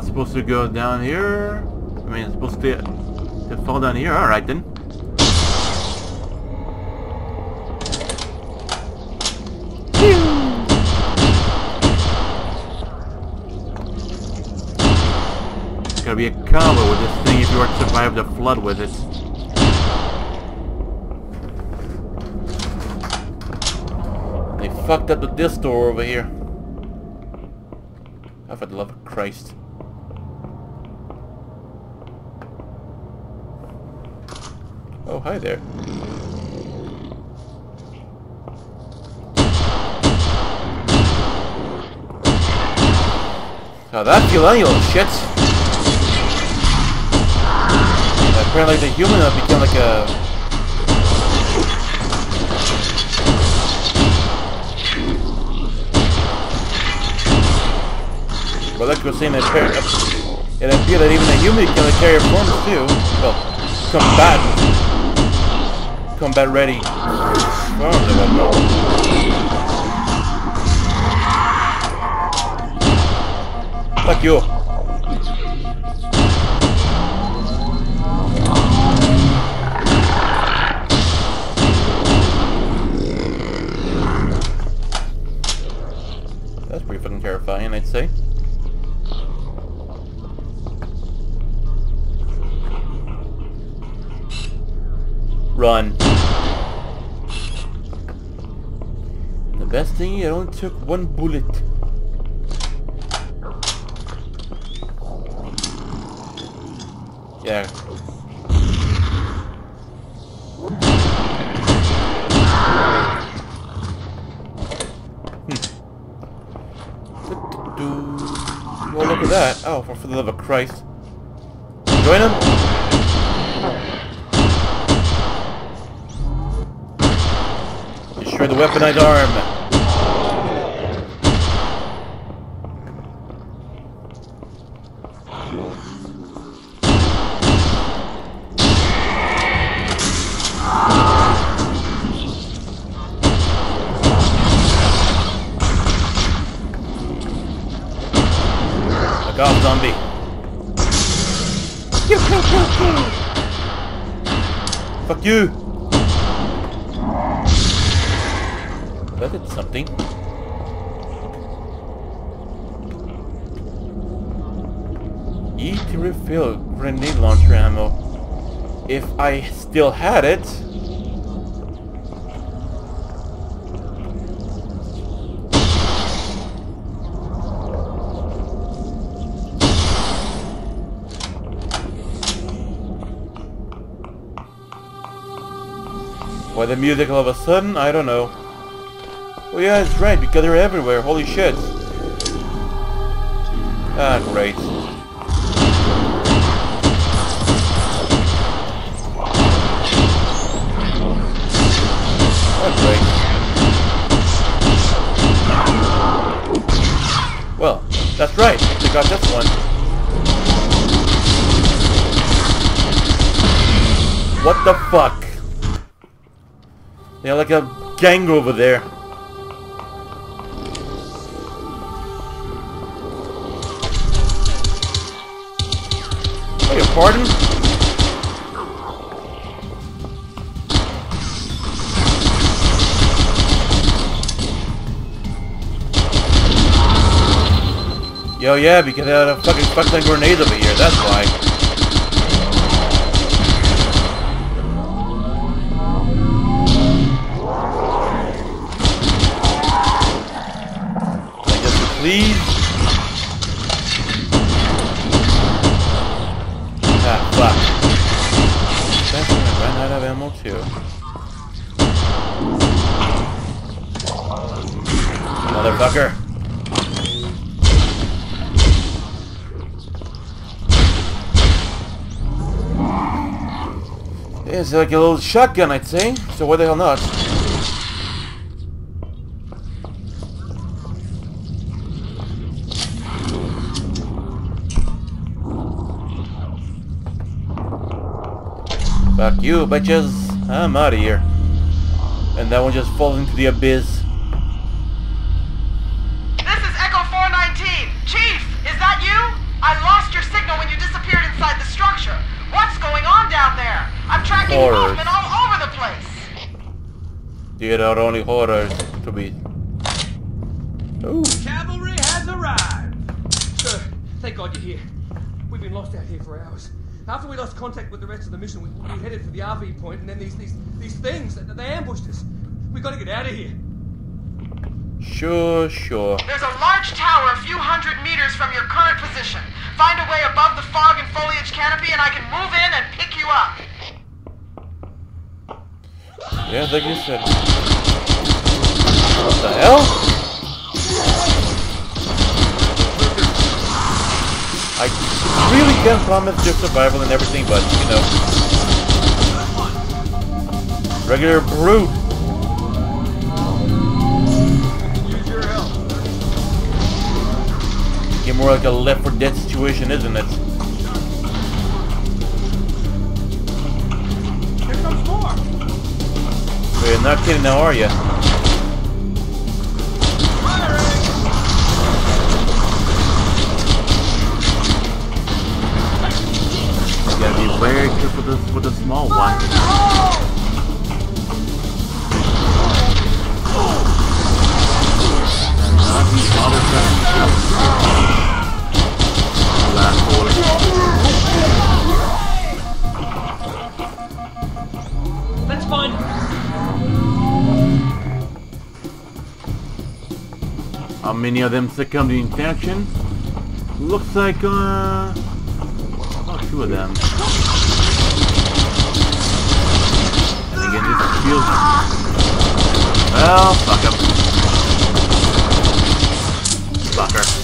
S1: Supposed to go down here. I mean, I'm supposed to, to fall down here. Alright then. It's gotta be a combo with this thing if you are to survive the flood with it. They fucked up the this door over here. Oh, for the love of Christ. Oh, hi there. How that you shit? Apparently the human have become like a... Well, like we was saying, it appeared, that even the human can carry forms too. Well, combat. Combat ready. Oh. Fuck you. That's pretty fucking terrifying, I'd say. Run. It only took one bullet. Yeah. Hmm. Well, look at that. Oh, for, for the love of Christ. Join him? Destroy the weaponized arm. Still had it... Why the music all of a sudden? I don't know. Oh yeah, it's right, because they're everywhere. Holy shit. What the fuck? They have like a gang over there. Beg your pardon? Yo, yeah, because they had a fucking fucking grenade over here, that's why. It's like a little shotgun, I'd say. So why the hell not? Fuck you, bitches. I'm out of here. And that one just falls into the abyss.
S7: There
S1: are only horrors to be. Ooh.
S2: Cavalry has arrived. Sir, thank God you're here. We've been lost out here for hours. After we lost contact with the rest of the mission, we, we headed for the RV point, and then these these these things they, they ambushed us. We got to get out of here.
S1: Sure, sure.
S7: There's a large tower a few hundred meters from your current position. Find a way above the fog and foliage canopy, and I can move in and pick you up.
S1: Yeah, like you said. What the hell? I really can't promise your survival and everything, but, you know. Regular brute.
S2: Use your help.
S1: Get more like a Left 4 Dead situation, isn't it? You're not kidding now, are you? You gotta be very careful with the, small one. Many of them succumb to infection? Looks like, uh... About two of them. And again, this feels... Well, fuck him. Fucker.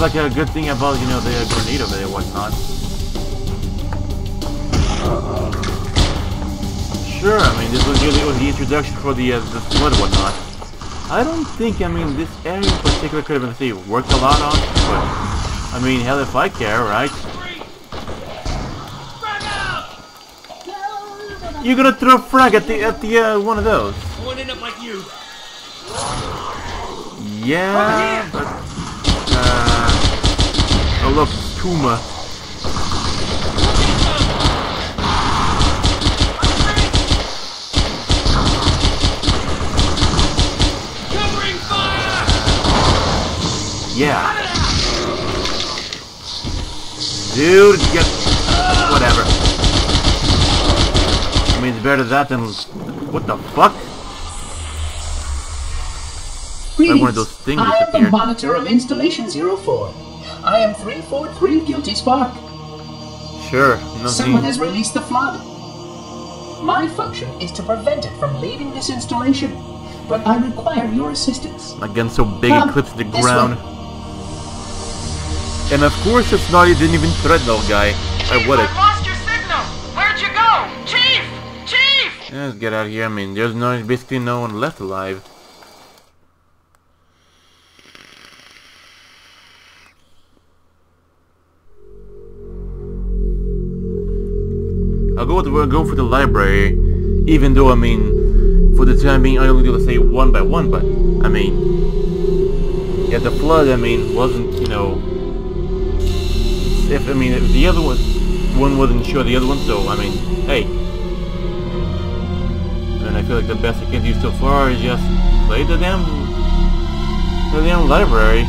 S1: Like a good thing about, you know, the grenade over there and whatnot. Sure, I mean, this was really was the introduction for the, uh, the flood and whatnot. I don't think, I mean, this area in particular could have been, say, worked a lot on, but, I mean, hell if I care, right? You're gonna throw a frag at the, at the, uh, one of those.
S2: I won't end up like you.
S1: Yeah, Puma. Yeah. Dude, get... Whatever. I mean, it's better that than... What the fuck? Greetings. Like one those things
S8: I am the monitor of Installation 04. I am 343 Guilty Spark.
S1: Sure,
S8: Someone
S1: nothing.
S8: has released the flood. My function is to prevent it from leaving this installation, but I require your assistance.
S1: Again, so big
S8: Come,
S1: it clips the ground.
S8: way.
S1: And of course, it's not. you didn't even threaten the guy. I
S7: Chief,
S1: would
S7: I've
S1: have.
S7: lost your signal. Where'd you go? Chief! Chief!
S1: Yeah, let's get out of here. I mean, there's no basically no one left alive. I'll go with the, I'll go for the library, even though I mean, for the time being, I only do to say one by one. But I mean, yeah, the flood. I mean, wasn't you know, if I mean, if the other one, one wasn't sure the other one, so I mean, hey, and I feel like the best I can do so far is just play the damn the damn library.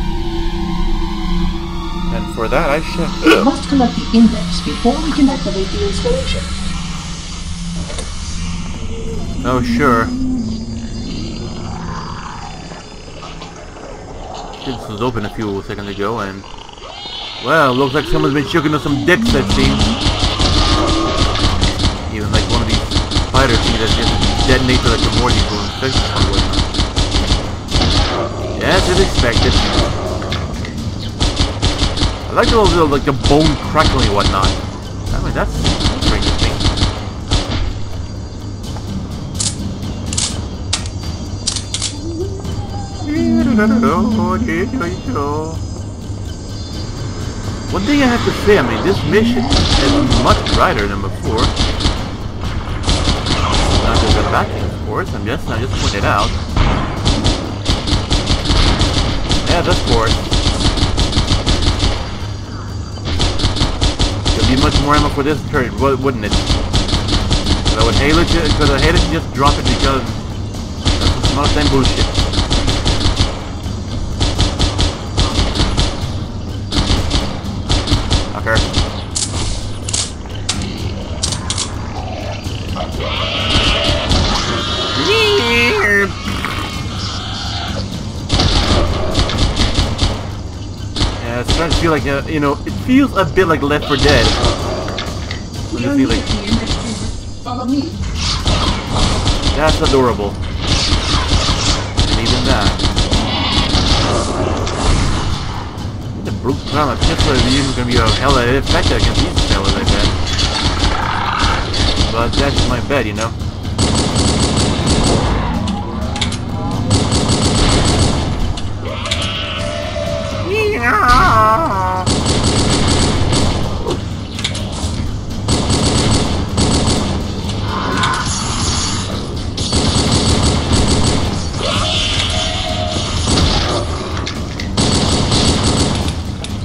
S1: And for that I
S8: We
S1: shall
S8: must collect the index before we can activate the installation.
S1: Oh sure. This was open a few seconds ago and well, looks like someone's been shooking us some dicks it seems. Even like one of these spider things that just detonate like a morning. Yes, as expected. I like the little like the bone crackling and whatnot. I mean that's One thing I have to say, I mean, this mission is much brighter than before. Not just the backing, of course. I'm just, I just pointed out. Yeah, that's course. Could be much more ammo for this turret, wouldn't it? I would hate it, because I hate it to just drop it because that's some time bullshit. Yeah, it's starting to feel like, uh, you know, it feels a bit like Left 4 Dead. I just feel like,
S8: Follow me.
S1: that's adorable. Brute crown of Hitler is gonna be a hell of an effect against these fellas, I bet. But that's my bet, you know.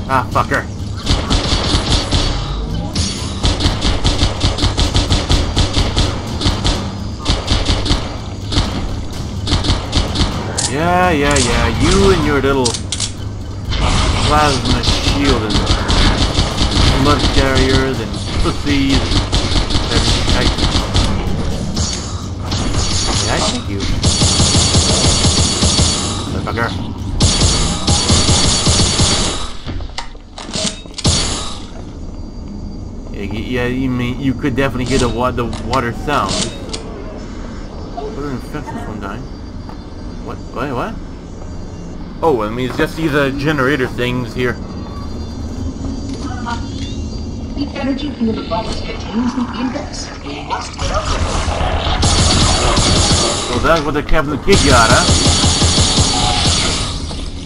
S1: Ah, fucker. Yeah, yeah, yeah. You and your little plasma shield and mud carriers and pussies and everything. I, take you. Motherfucker. Yeah, you mean you could definitely hear the wa the water sound. What an infection from dying. What? Wait, what? Oh, I mean, it's just these uh, generator things here.
S8: The energy field device contains the index. We must get up there.
S1: So that's what the Captain kick out, huh?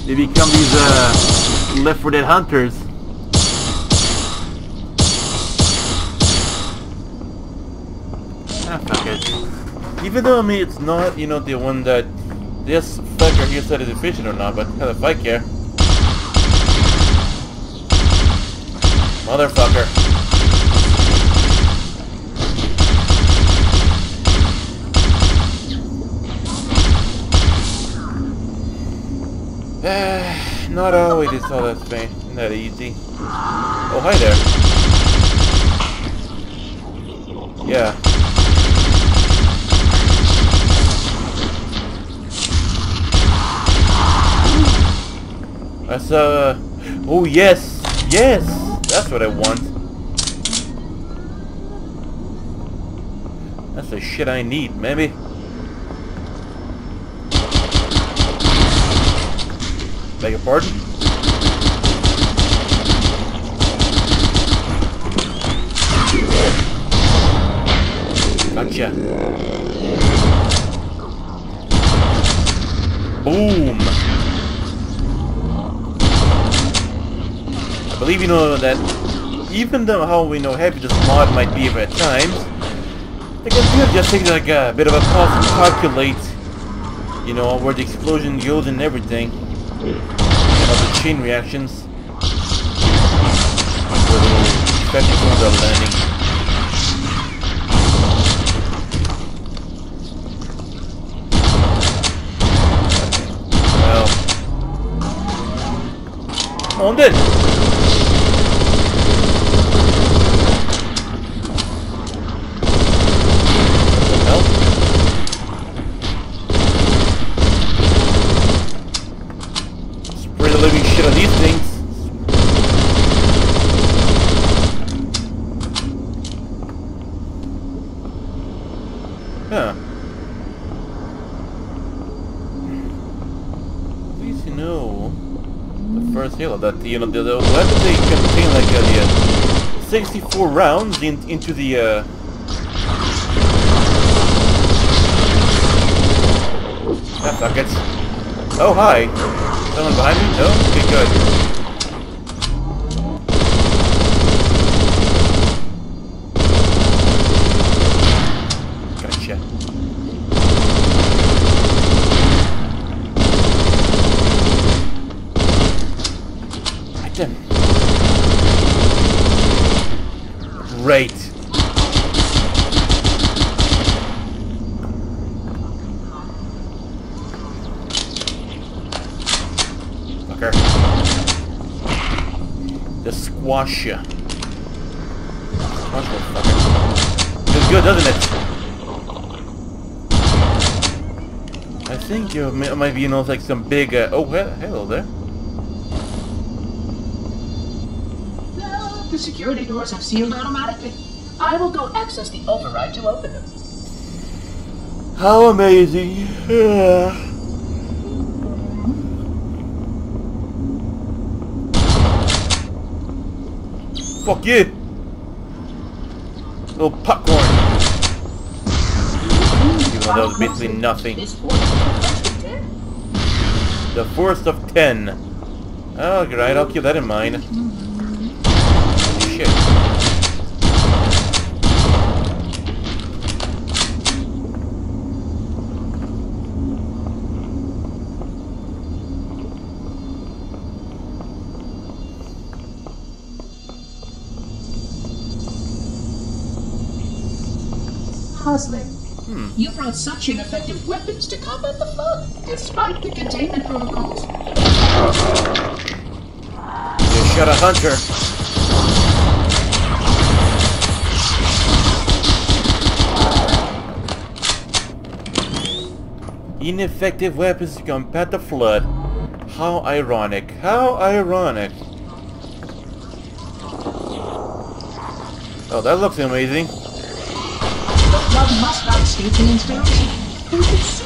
S1: They become these uh, Left 4 Dead hunters. Even though I mean it's not, you know, the one that this fucker here said is efficient or not, but hell if I care. Motherfucker. (sighs) not always it's all that. Not easy. Oh, hi there. Yeah. That's uh. Oh yes, yes. That's what I want. That's the shit I need, maybe. Beg your pardon? Gotcha. Boom. I believe you know that even though how we know heavy this mod might be at times, the computer just takes like a bit of a pause and calculate, you know, where the explosion goes and everything. You know, the chain reactions. Especially from the landing. On then. What the hell? Spray the living shit on these things. Huh. At least you know the first halo that you know the, the weapons they contain like uh, the uh, 64 rounds in, into the uh, Ah, fuck it. Oh, hi. Someone behind me? No? Okay, good. Gotcha. Right then. Great. Fucker. The squash ya. Squash motherfucker. Feels good, doesn't it? I think you may, might be, you know, like some big, uh, oh, he hello there.
S8: The security doors have sealed automatically. I will go access the override to open them.
S1: How amazing. Yeah. (sighs) Fuck you! Little popcorn. Even though that was basically nothing.
S8: This force is ten.
S1: The first of ten. Oh, great, I'll keep that in mind. Shit.
S8: Hosling. Hmm. You brought such ineffective weapons to combat the flood, despite the containment protocols.
S1: You shot a hunter. Ineffective weapons to combat the flood. How ironic. How ironic. Oh, that looks amazing.
S8: The flood must not escape the installation.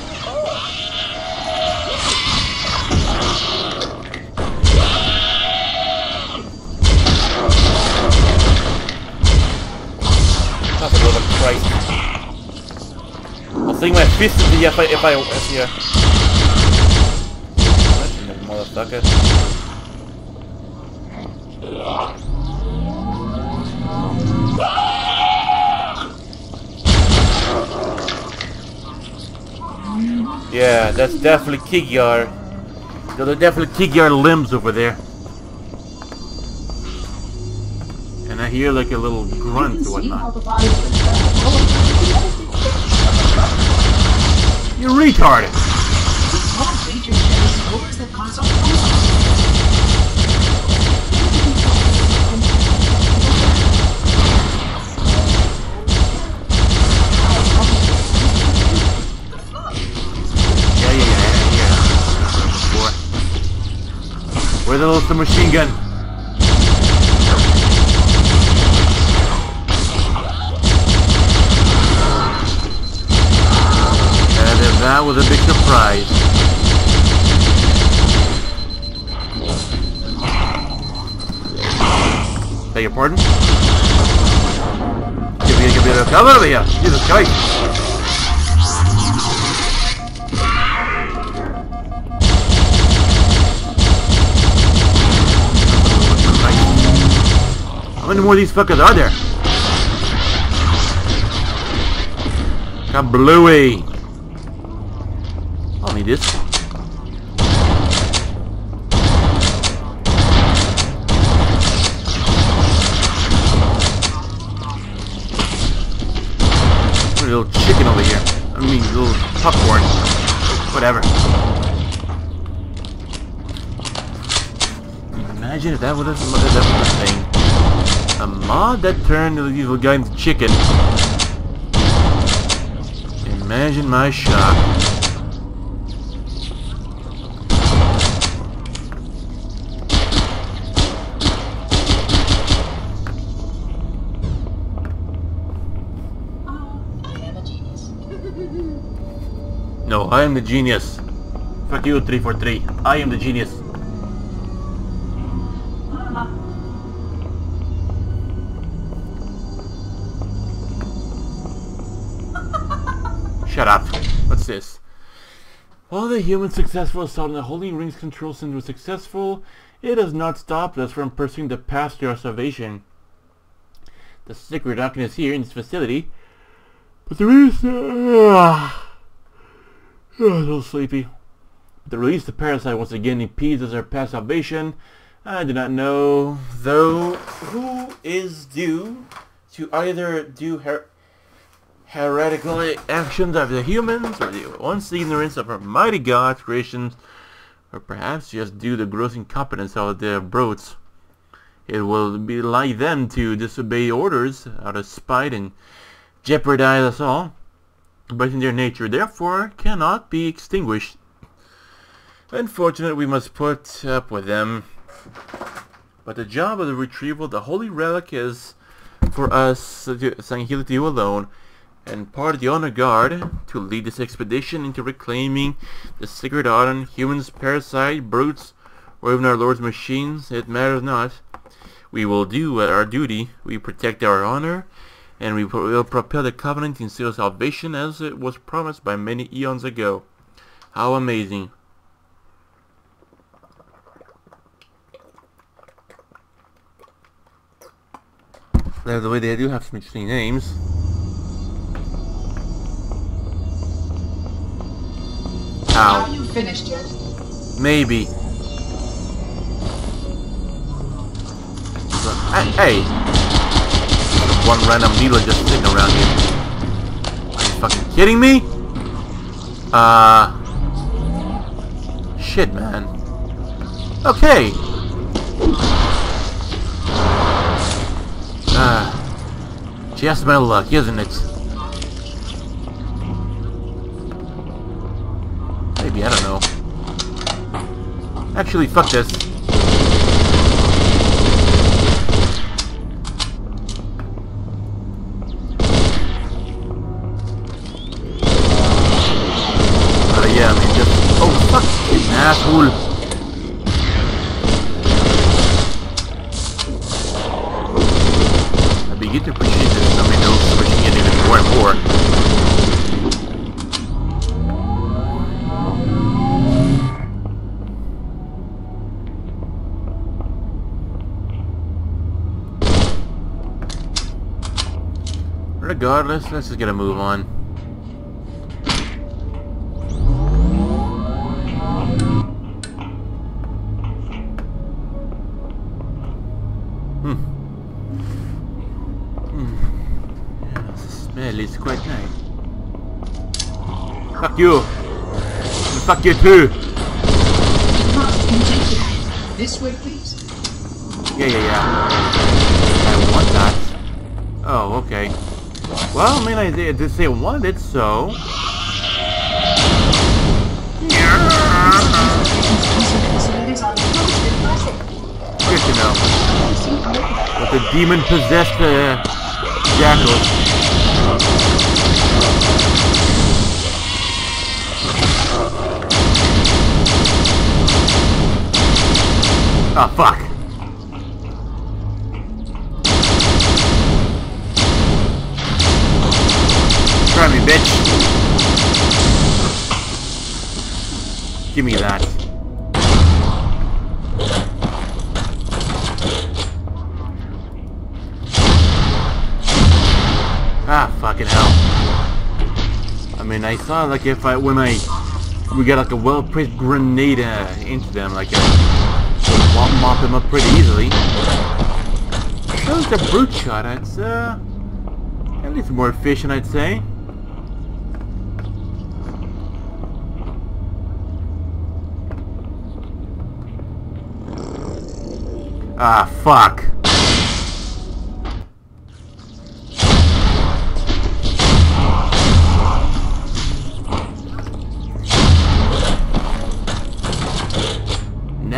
S1: My fist if I, if I, if you... Yeah, that's definitely Kigyar. Those are definitely Kigyar limbs over there. And I hear like a little grunt or whatnot. You're retarded.
S8: Where the
S1: hell's the machine gun? That was a big surprise. Beg your pardon? Give me, give me a come over here! Jesus Christ! How many more of these fuckers are there? Got bluey. Little chicken over here. I mean, little popcorn. Whatever. Imagine if that was a, that was a thing. A mod that turned the evil guy into chicken. Imagine my shock.
S8: I am
S1: the genius. Fuck you, 343. I am the genius. Shut up. What's this? While the human successful assault on the Holy Rings control center was successful, it has not stopped us from pursuing the path to our salvation. The secret doctrine is here in this facility, but there is... Uh, a little sleepy. The release of Parasite once again impedes our past salvation. I do not know, though, who is due to either do her heretical actions of the humans, or the once the ignorance of our mighty God's creations, or perhaps just due to gross incompetence of their brutes. It will be like them to disobey orders out of spite and jeopardize us all, but in their nature therefore cannot be extinguished. Unfortunately, we must put up with them. But the job of the retrieval the holy relic is for us, Sangheili, to you alone, and part of the honor guard to lead this expedition into reclaiming the sacred Auden, humans, parasite, brutes, or even our Lord's machines, it matters not. We will do our duty, we protect our honor, and we will propel the covenant into salvation as it was promised by many eons ago. How amazing. By the way, they do have some interesting names.
S8: Are
S1: Ow.
S8: you finished yet?
S1: Maybe. Look, Hey! One random dealer just sitting around here. Are you fucking kidding me? Uh... Shit, man. Okay. Ah. just my luck, isn't it? Maybe, I don't know. Actually, fuck this. Asshole! I begin to appreciate. I mean, those pushing it even more and more. Regardless, let's just get a move on. Quite nice. Fuck you! And fuck you too!
S8: This way, please.
S1: Yeah, yeah, yeah. I want that. Oh, okay. Well, I mean, I did, say want it, so...
S8: Facilities are closed in
S1: The demon-possessed uh, jackal. Ah, fuck. Try me, bitch. Give me that. Ah, fucking hell. I mean, I saw like if I when I we got like a well-placed grenade uh, into them, like uh, mop, mop them up pretty easily. That was a brute shot. It's uh at least more efficient, I'd say. Ah, fuck.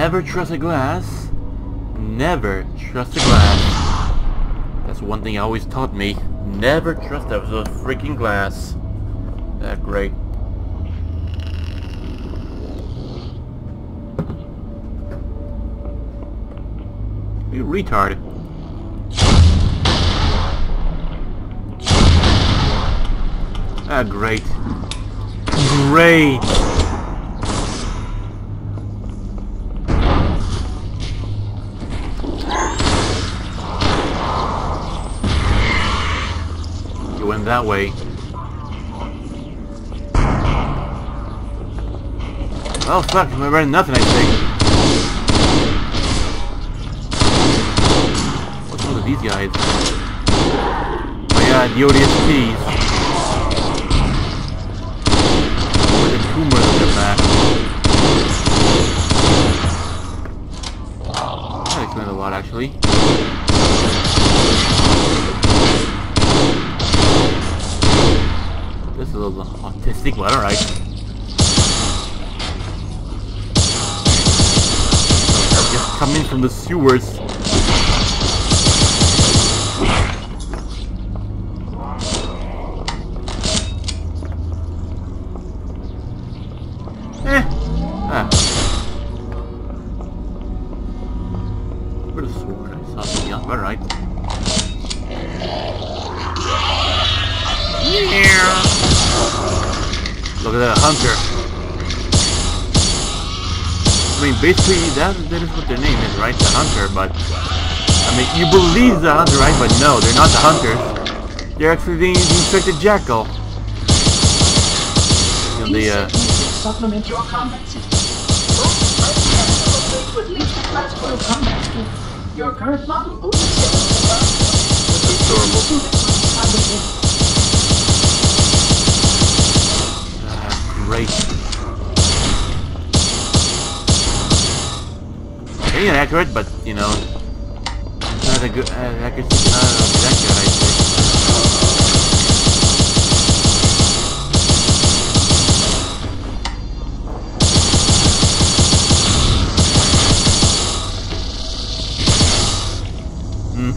S1: Never trust a glass. Never trust a glass. That's one thing I always taught me. Never trust a freaking glass. That great. You retard. Ah, great. Great. That way. Oh fuck, I'm running nothing I think. What's wrong with these guys? Oh yeah, the ODSTs. With the tumors in back. That explains a lot actually. This is a Oh, little autistic, but alright. Just coming from the sewers. That, that is what their name is, right? The hunter, but... I mean, you believe the hunter, right? But no, they're not the hunters. They're actually the, the infected jackal. You the, uh...
S8: your current model
S1: That's adorable. Ah, great. Pretty inaccurate, but, you know... Not a good... Uh, accuracy not that good, I'd. Hmm.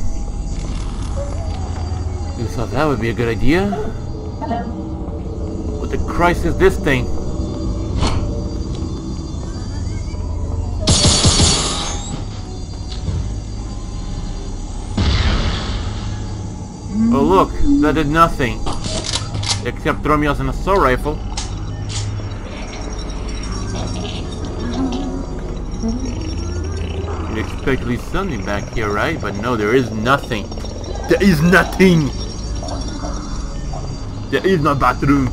S1: You thought that would be a good idea? What the Christ is this thing? That did nothing. Except throw me as an assault rifle. You'd expect at least something back here, right? But no, there is nothing. There is nothing! There is no bathroom.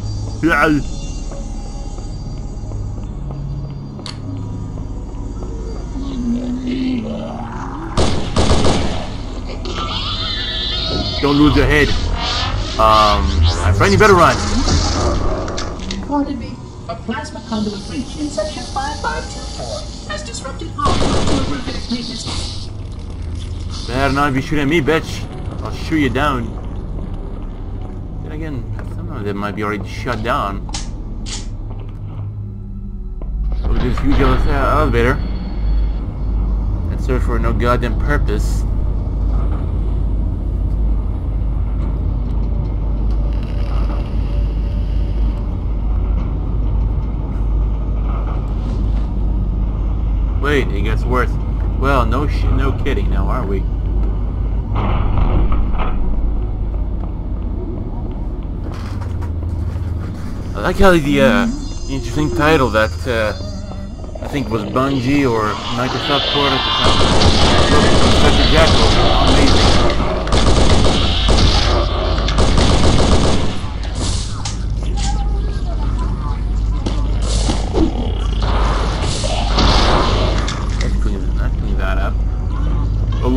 S1: Don't lose your head. Um, my friend, you better run.
S8: Pardon me. A plasma conduit breach in section 5524 has disrupted all robotic maintenance.
S1: Better not be shooting at me, bitch. I'll shoot you down. Then again, some of them might be already shut down. Look at this huge ele- elevator. That serves for no goddamn purpose. Wait, it gets worse. Well, no sh no kidding now, are we? I like how the uh, interesting title that uh, I think was Bungie or Microsoft put at the time. Jackal.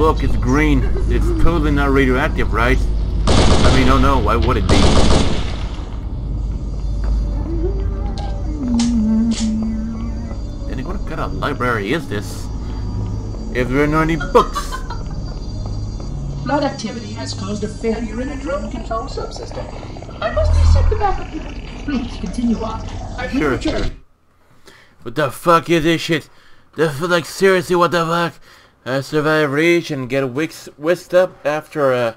S1: Look, it's green. It's totally not radioactive, right? I mean, oh no, why would it be? Then what kind of library is this? If there are any books.
S8: Flood activity has caused a failure in the drone control subsystem. I must reset the backup. Please continue on. I
S1: Sure, sure. What the fuck is this shit? The f like seriously, what the fuck? I survive Reach and get whisked up after uh,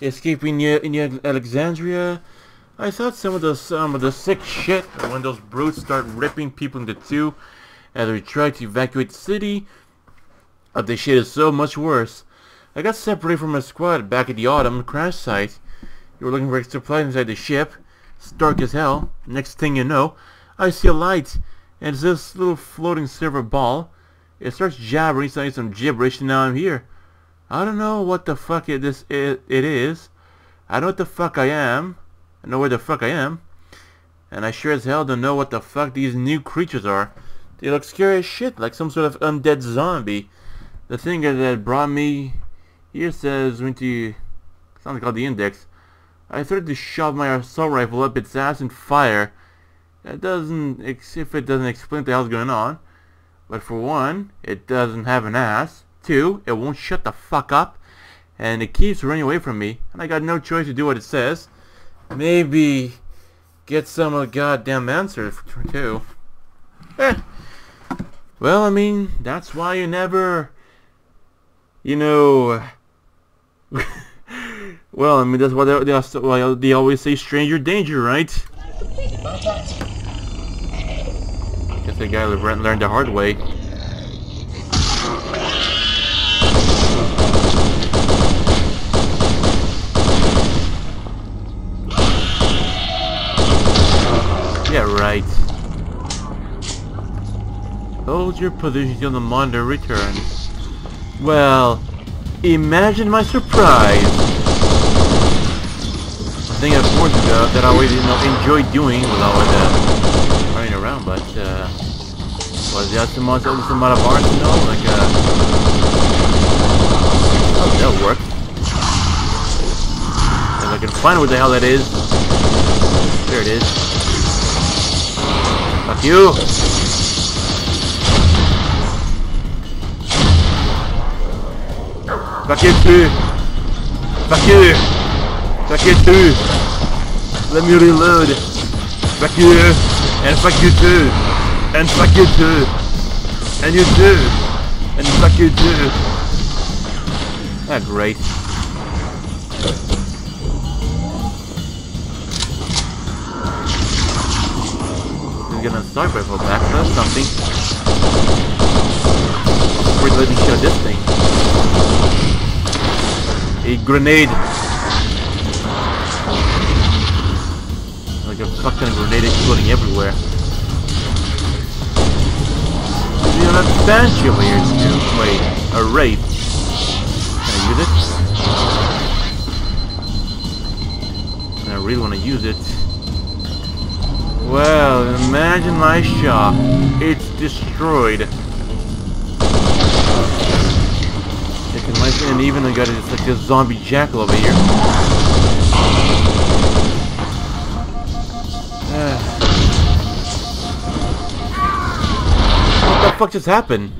S1: escaping near, near Alexandria. I thought some of the some of the sick shit when those brutes start ripping people into two as we try to evacuate the city. But the shit is so much worse. I got separated from my squad back at the Autumn crash site. You were looking for supplies inside the ship. It's dark as hell. Next thing you know, I see a light, and it's this little floating silver ball. It starts jabbering, saying some gibberish, and now I'm here. I don't know what the fuck it this it, it is. I know what the fuck I am. I know where the fuck I am. And I sure as hell don't know what the fuck these new creatures are. They look scary as shit, like some sort of undead zombie. The thing that brought me here says when to sounds called the index. I started to shove my assault rifle up its ass and fire. That doesn't if it doesn't explain what the hell's going on. But for one, it doesn't have an ass. Two, it won't shut the fuck up. And it keeps running away from me. And I got no choice to do what it says. Maybe get some of the goddamn answer for two. Eh. Well, I mean, that's why you never, you know. (laughs) well, I mean, that's why they, they, why they always say stranger danger, right? The guy learned learned the hard way. Yeah, right. Hold your position till the monitor returns. Well, imagine my surprise. Thing of course ago that I always enjoyed doing was always uh, running around, but uh, was there some other some bars, you know, like uh, oh, that'll work. If I can find what the hell that is, there it is. Fuck you! Fuck you too! Fuck you! Fuck you too! Let me reload! Fuck you! And fuck you too! And fuck you too! And you too! And fuck you too! Ah, great. We're gonna start rifle back, that's something. Wait, let me show this thing. A grenade. Like a fucking grenade exploding everywhere. You have a banshee over here too. Wait, a wraith. Can I use it? I really want to use it. Well, imagine my shop. It's destroyed. It's my and even I got it's like this zombie jackal over here. (sighs) Ah. Fuck just happened?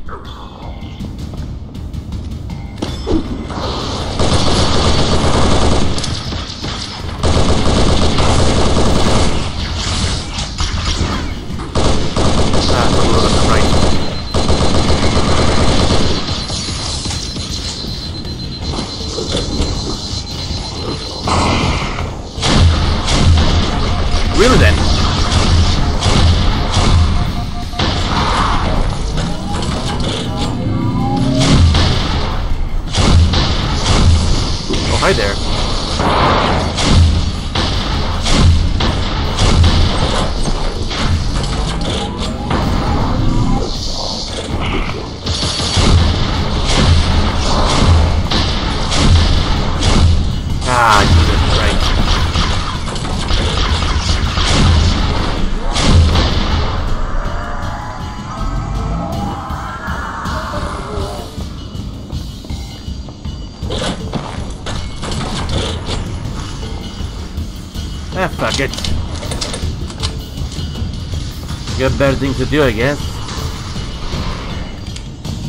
S1: Things to do, I guess.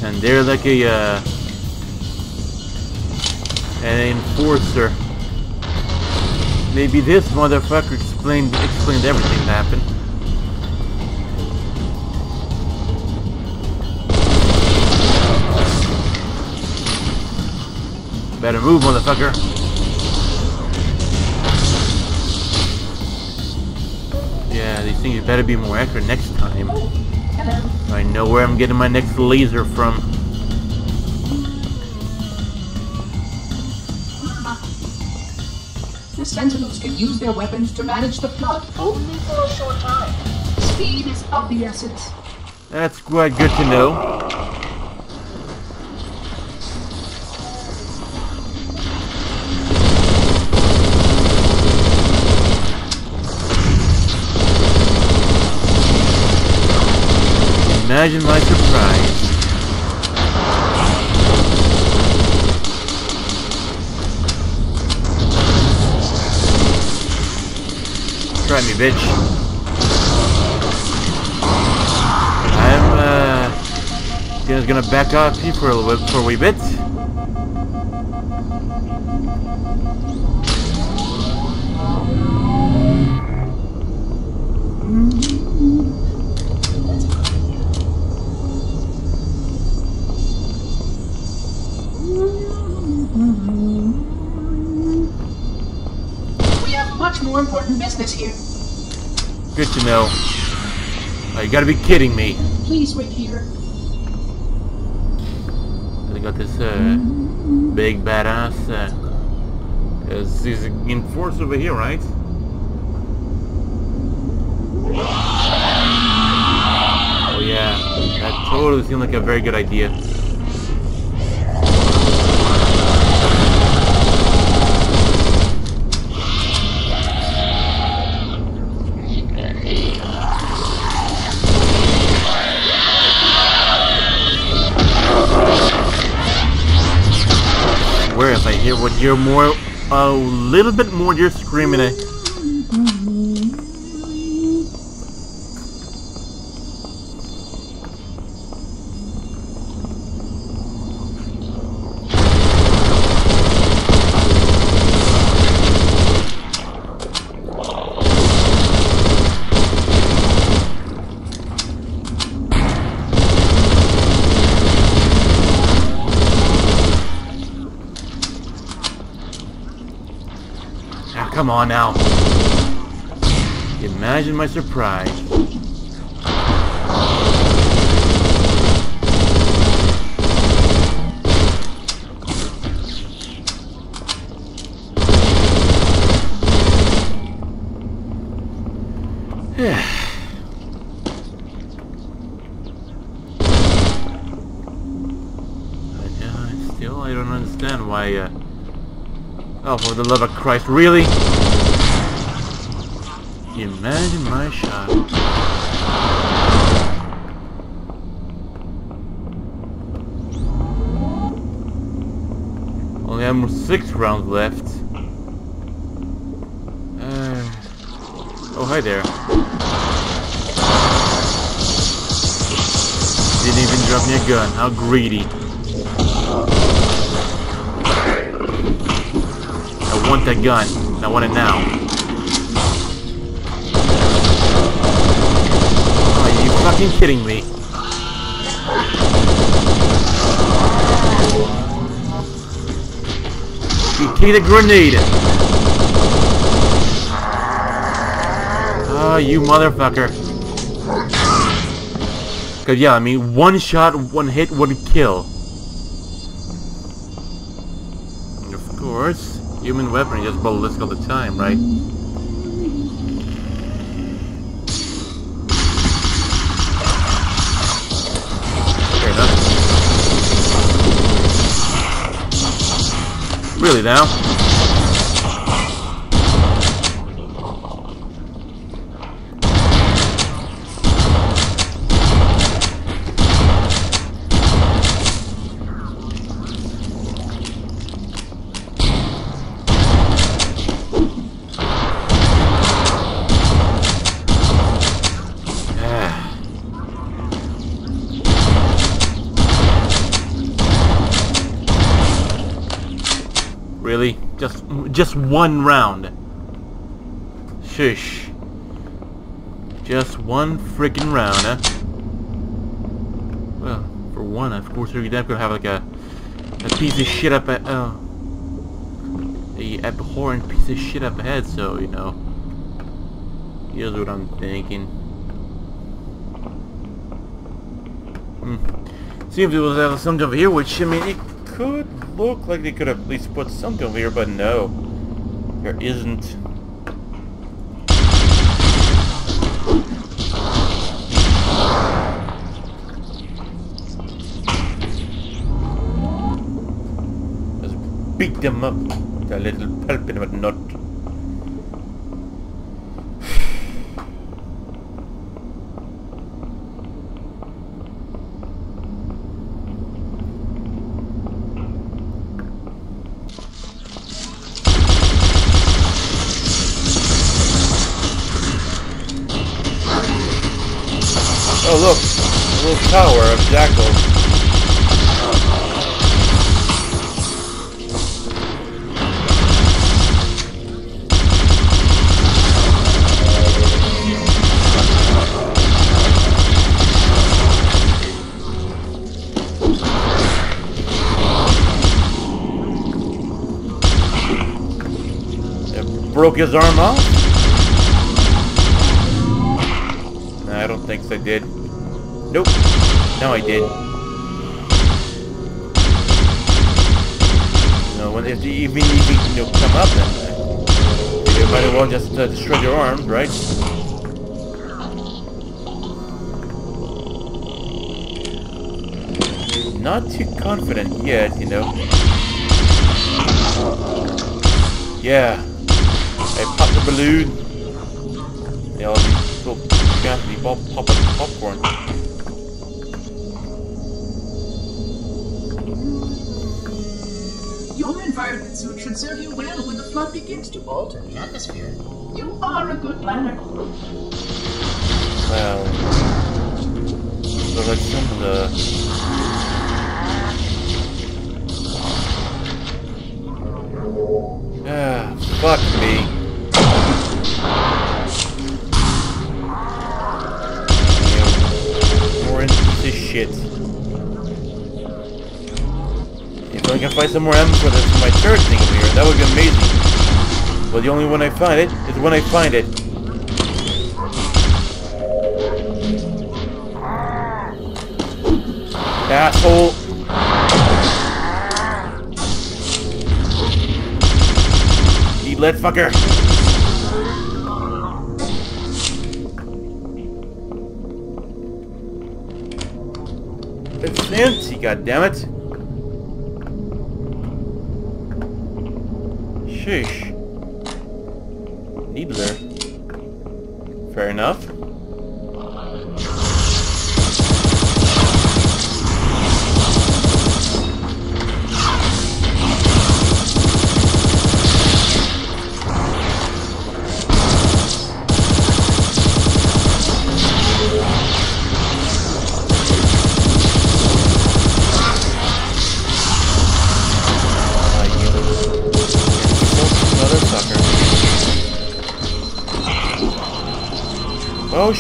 S1: And they're like a, uh, an enforcer. Maybe this motherfucker explained explained everything that happened. Better move, motherfucker. Yeah, these things better be more accurate next time. I know where I'm getting my next laser from.
S8: The Sentinels can use their weapons to manage the flood only for a short time. Speed is of the essence.
S1: That's quite good to know. Imagine my surprise. Try me, bitch. I'm uh gonna back off you for a little bit for a wee bit. Gotta be kidding me.
S8: Please wait here.
S1: They got this uh big badass uh is he's in force over here, right? Oh yeah, that totally seemed like a very good idea. Hear what you're more, a little bit more, you're screaming it. Come on now. Imagine my surprise. (sighs) But, uh, Still, I don't understand why, uh... Oh, for the love of Christ, really? Imagine my shot. Only have six rounds left. Uh, oh, hi there. Didn't even drop me a gun. How greedy. I that gun. I want it now. Are you fucking kidding me? You kick the grenade! Oh, you motherfucker. Cause yeah, I mean, one shot, one hit, one kill. Human weapon, just ballistic all the time, right? Fair enough. Really now? Ah. Really? Just one round. Shush. Just one freaking round, huh? Well, for one, of course, we're definitely gonna have like a a piece of shit up at uh, a abhorrent piece of shit up ahead. So you know, here's what I'm thinking. Hmm. Seems it was uh, something over here, which I mean, it could look like they could have at least put something over here, but no, there isn't. Just beat them up, the little pulpit of a broke his arm off? I don't think so, did. Nope. No, I did. No, when if you even you come up, then you might as well just uh, destroy your arms, right? Not too confident yet, you know. Yeah, I popped the balloon. They all little gassy pop popping popcorn.
S8: Your environment suit should serve you well when the flood begins to alter the atmosphere. You are a good planner.
S1: Well, so like some of the Find some more ammo for this for my third thing here, that would be amazing. But the only one I find it is when I find it. Asshole. Eat lead fucker. It's empty, goddammit. Sheesh. Needler. Fair enough. Oh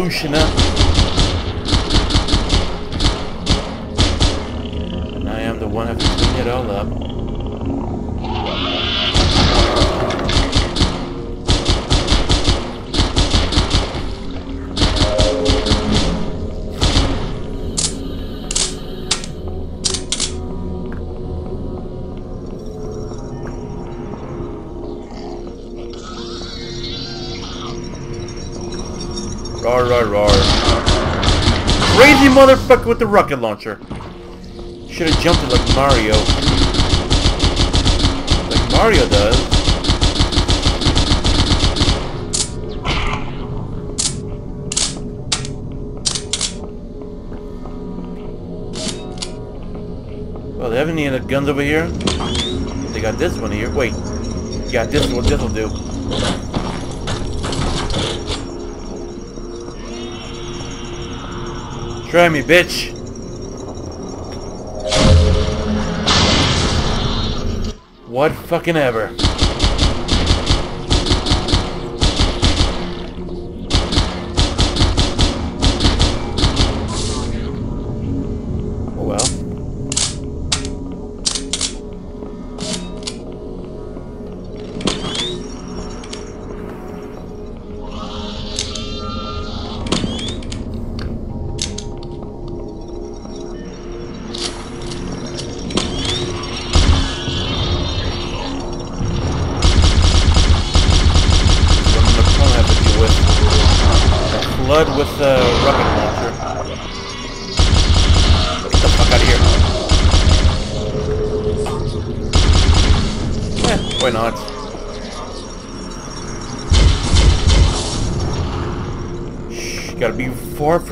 S1: the more motherfucker with the rocket launcher. Should have jumped it like Mario. Like Mario does. Well, they have any other guns over here? They got this one here. Wait. Yeah, this one. This will do. Try me, bitch. What fucking ever.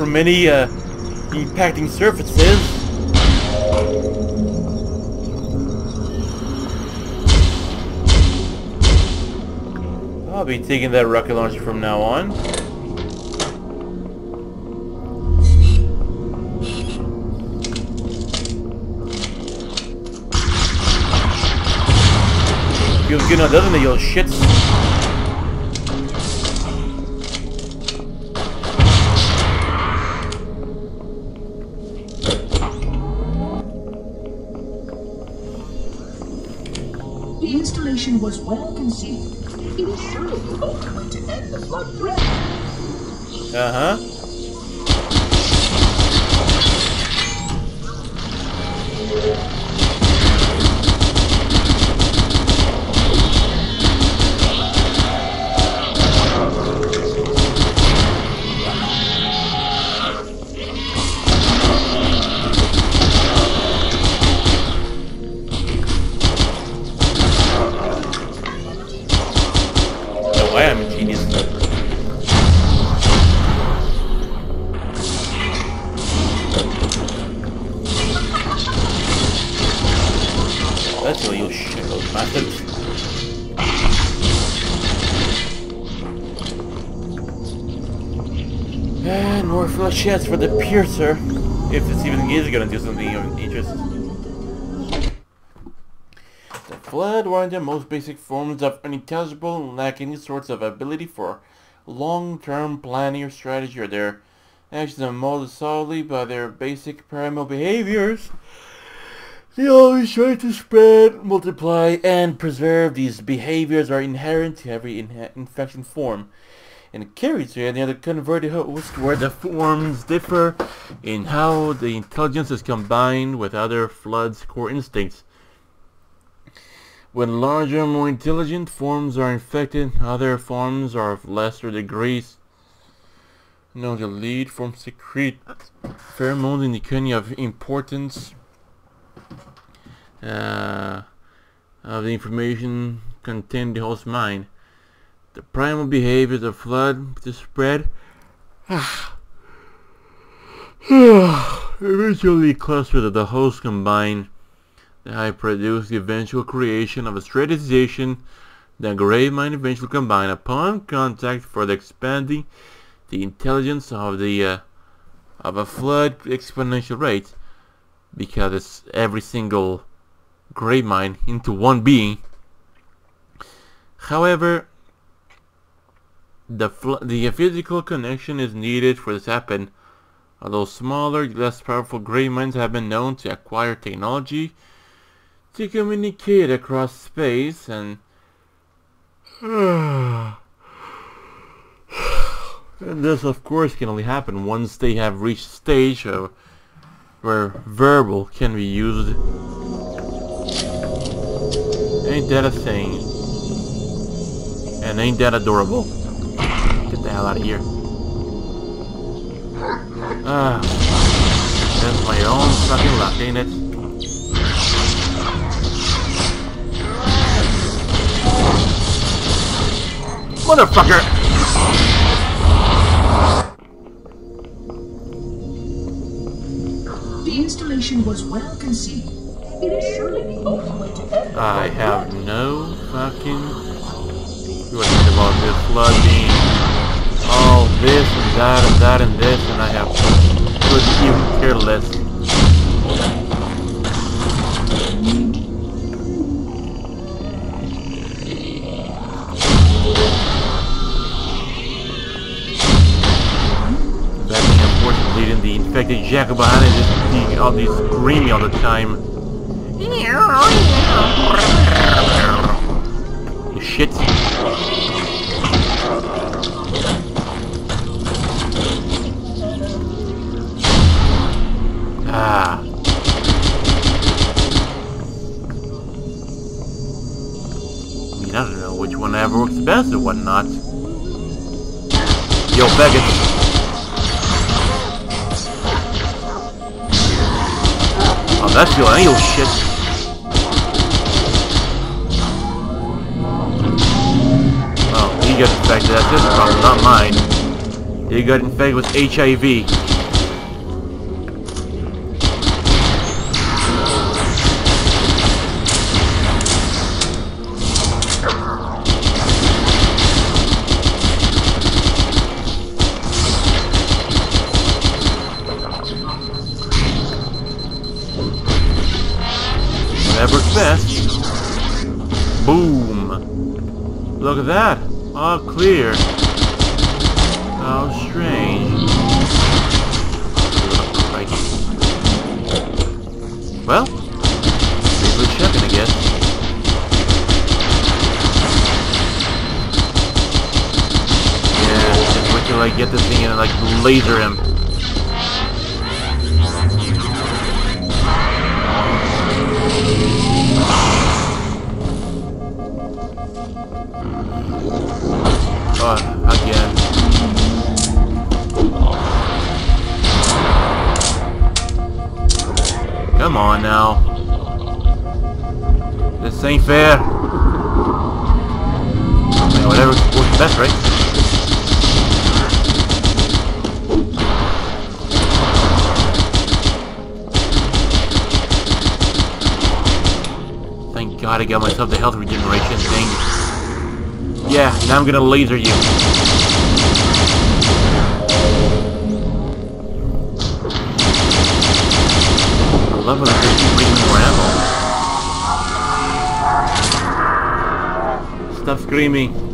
S1: From any uh, impacting surfaces. I'll be taking that rocket launcher from now on. Feels good now, doesn't it, you little shits?
S8: Was
S1: flechettes for the piercer. If this even is gonna do something of interest. The flood one of the most basic forms of unintelligible lack any sorts of ability for long-term planning or strategy or their actions are molded solely by their basic primal behaviors. They always try to spread, multiply, and preserve. These behaviors are inherent to every inha- infection form and carried to any other converted host where the forms differ in how the intelligence is combined with other flood's core instincts. When larger, more intelligent forms are infected, other forms are of lesser degrees. No, the lead form secrete pheromones indicating of importance uh, of the information contained in the host mind. The primal behaviors of flood to spread. (sighs) Eventually clustered of the hosts combined I produced the eventual creation of a strategization. That Gravemind eventually combined upon contact for the expanding the intelligence of the uh, of a flood exponential rate because it's every single Gravemind into one being. However, The the physical connection is needed for this to happen. Although smaller, less powerful Graveminds have been known to acquire technology to communicate across space and (sighs) and this of course can only happen once they have reached stage of where verbal can be used. Ain't that a thing? And ain't that adorable? Get the hell out of here. Ah, that's my own fucking luck, ain't it? Motherfucker!
S8: The installation was well conceived. It is surely the only way to
S1: I have no fucking clue about this flooding. All this and that and that and this, and I have couldn't even care less. Thing, unfortunately, leading the infected jackal behind it just being all these screaming all the time. Oh, Shit. Ah. I mean, I don't know which one ever works best or whatnot. Yo, Beckett. Oh, that's your anal shit. Infected. That's his problem, not mine. He got infected with HIV. Clear. I the health regeneration thing. Yeah, now I'm gonna laser you. I love when they keep bringing more ammo. Stop screaming.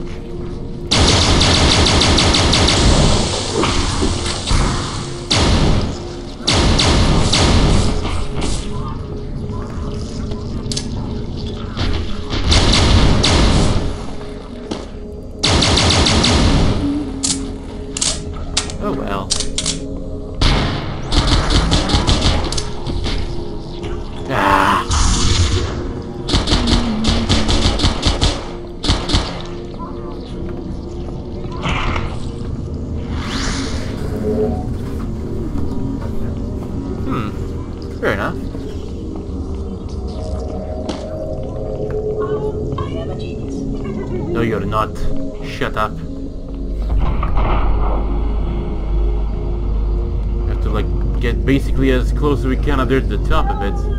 S1: Close as we can up there to the top of it.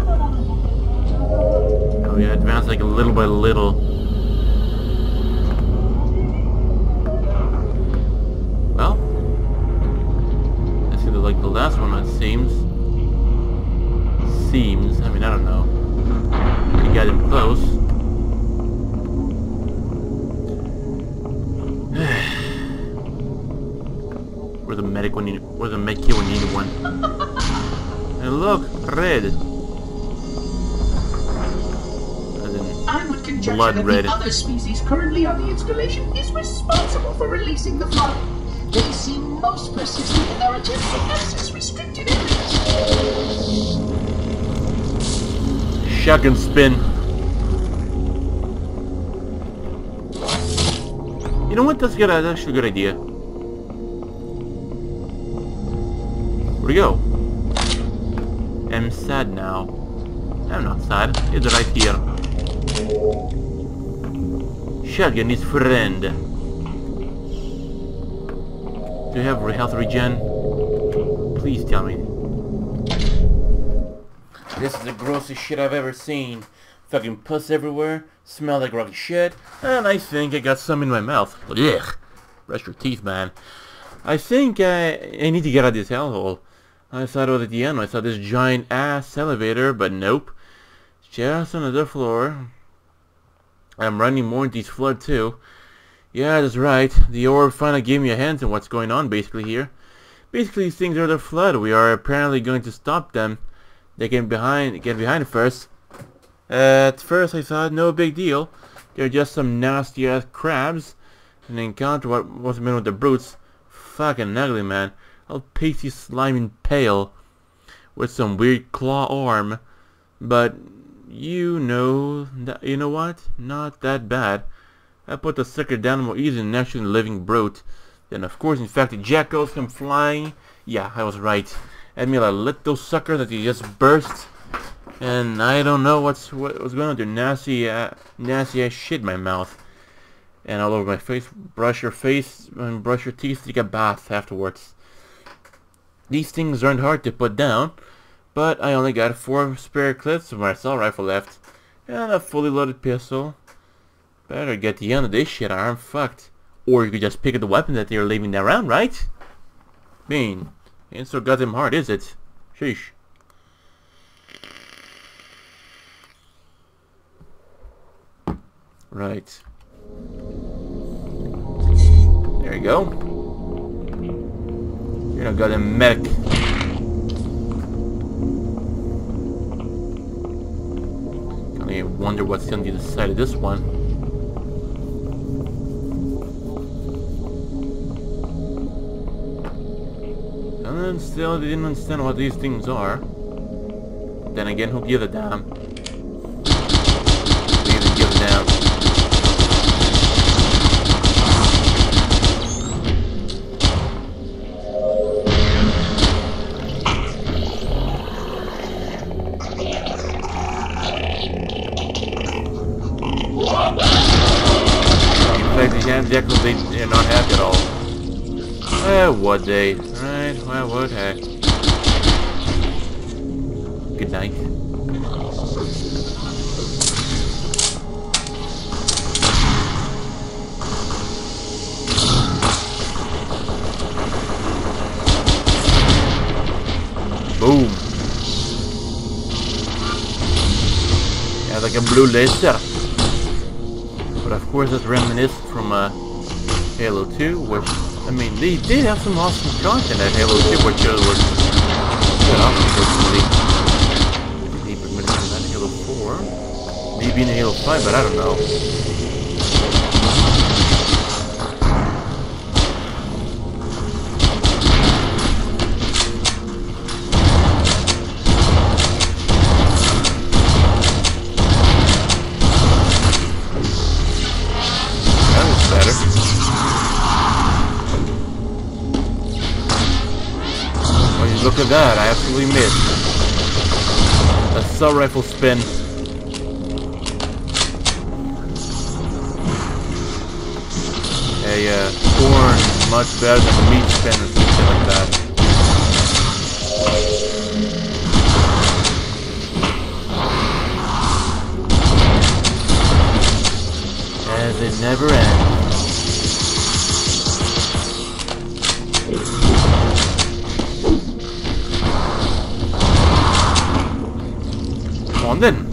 S8: Other species currently on the installation is responsible for releasing the flood. They seem most persistent in their attempts to access restricted areas.
S1: shotgun spin. You know what? That's good. That's actually a good idea. Shotgun is friend. Do you have health regen? Please tell me. This is the grossest shit I've ever seen. Fucking puss everywhere, smell like rotten shit, and I think I got some in my mouth. Ugh. Brush your teeth, man. I think I, I need to get out of this hellhole. I thought it was at the end. I saw this giant ass elevator, but nope. Just another floor. I'm running more into these flood too. Yeah, that's right. The orb finally gave me a hint on what's going on basically here. Basically, these things are the flood. We are apparently going to stop them. They get behind, get behind first. At first, I thought no big deal. They're just some nasty ass crabs. An encounter what was meant with the brutes. Fucking ugly, man. All pasty, slimy, pale, with some weird claw arm. But you know, that, you know what? Not that bad. I put the sucker down more easy than actually living brute. Then, of course, in fact, the jackals come flying. Yeah, I was right. I mean, a little sucker that you just burst. And I don't know what's what, what's going on. There nasty, uh, nasty ass shit in my mouth, and all over my face. Brush your face and brush your teeth. Take a bath afterwards. These things aren't hard to put down, but I only got four spare clips of my assault rifle left, and a fully loaded pistol. Better get the end of this shit, or I'm fucked. Or you could just pick up the weapon that they're leaving around, right? mean, ain't so goddamn hard, is it? Sheesh. Right. There you go. You're not goddamn medic. Kinda wonder what's on the other side of this one. And then still they didn't understand what these things are. Then again, who give a damn? Jan they, they're not happy at all. Eh, would they? Right, well, would they? Good night. Boom. Yeah, like a blue laser. But of course it's reminiscent from uh, Halo 2, which, I mean, they did have some awesome content at Halo 2, which uh, was good off, unfortunately. That in Halo 4. Maybe in Halo 5, but I don't know. You look at that, I absolutely missed. A sub rifle spin. A uh, corn is much better than a meat spin or something like that. As it never ends. On then.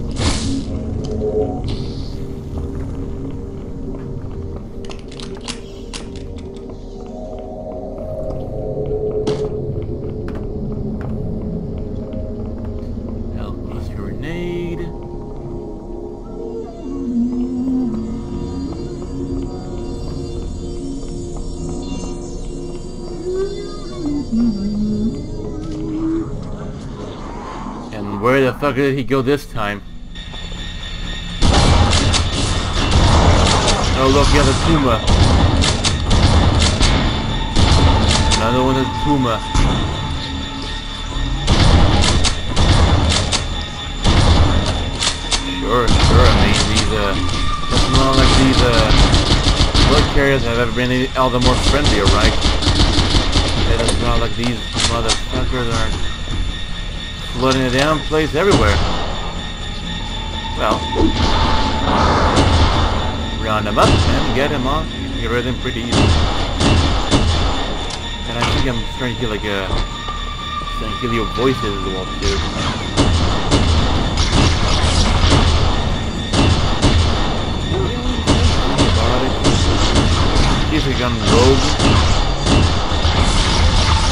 S1: The did he go this time? Oh look, he has a Puma. Another one is Puma. Sure, sure, I mean, these, uh, it's not like these, uh, blood carriers have ever been any, all the more friendlier, right? It's not like these motherfuckers are flooding the damn place everywhere. Well, round them up and get him off. Get rid of him pretty easy. And I think I'm starting to hear like a, starting to hear your voices as well too. If we can rogue.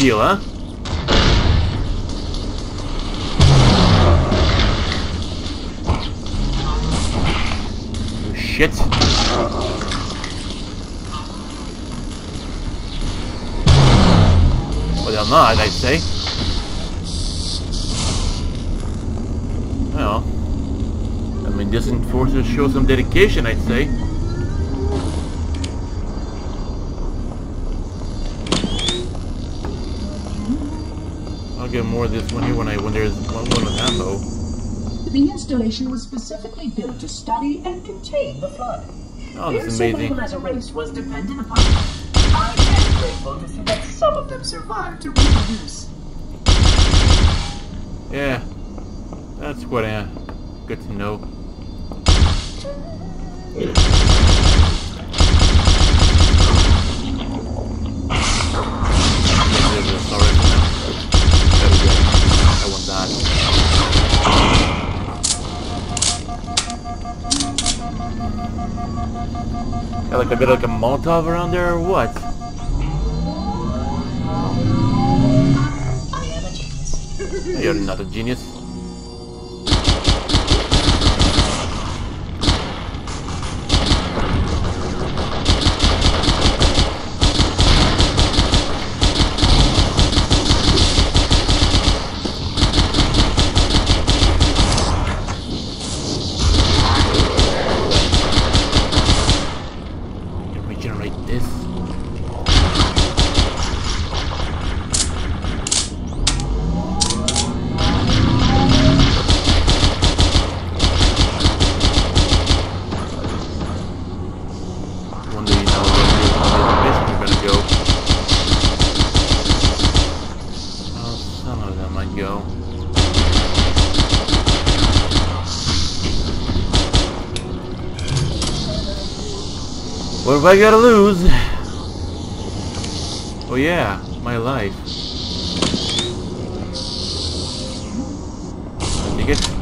S1: feel, huh? Oh, shit. Well, they're not, I'd say. Well, I mean, this enforcer shows some dedication, I'd say. I'll get more of this one here when I when there's one, one with ammo.
S8: The installation was specifically built to study and contain the flood.
S1: Oh,
S8: Their
S1: that's amazing.
S8: survival as a race was dependent upon. I am grateful to see that some of them survived to reproduce.
S1: Yeah, that's quite uh, good to know. A bit like a Molotov around there or what?
S8: I am a genius.
S1: You're not a genius. Have I gotta lose? Oh yeah, my life. Take it. Hmm.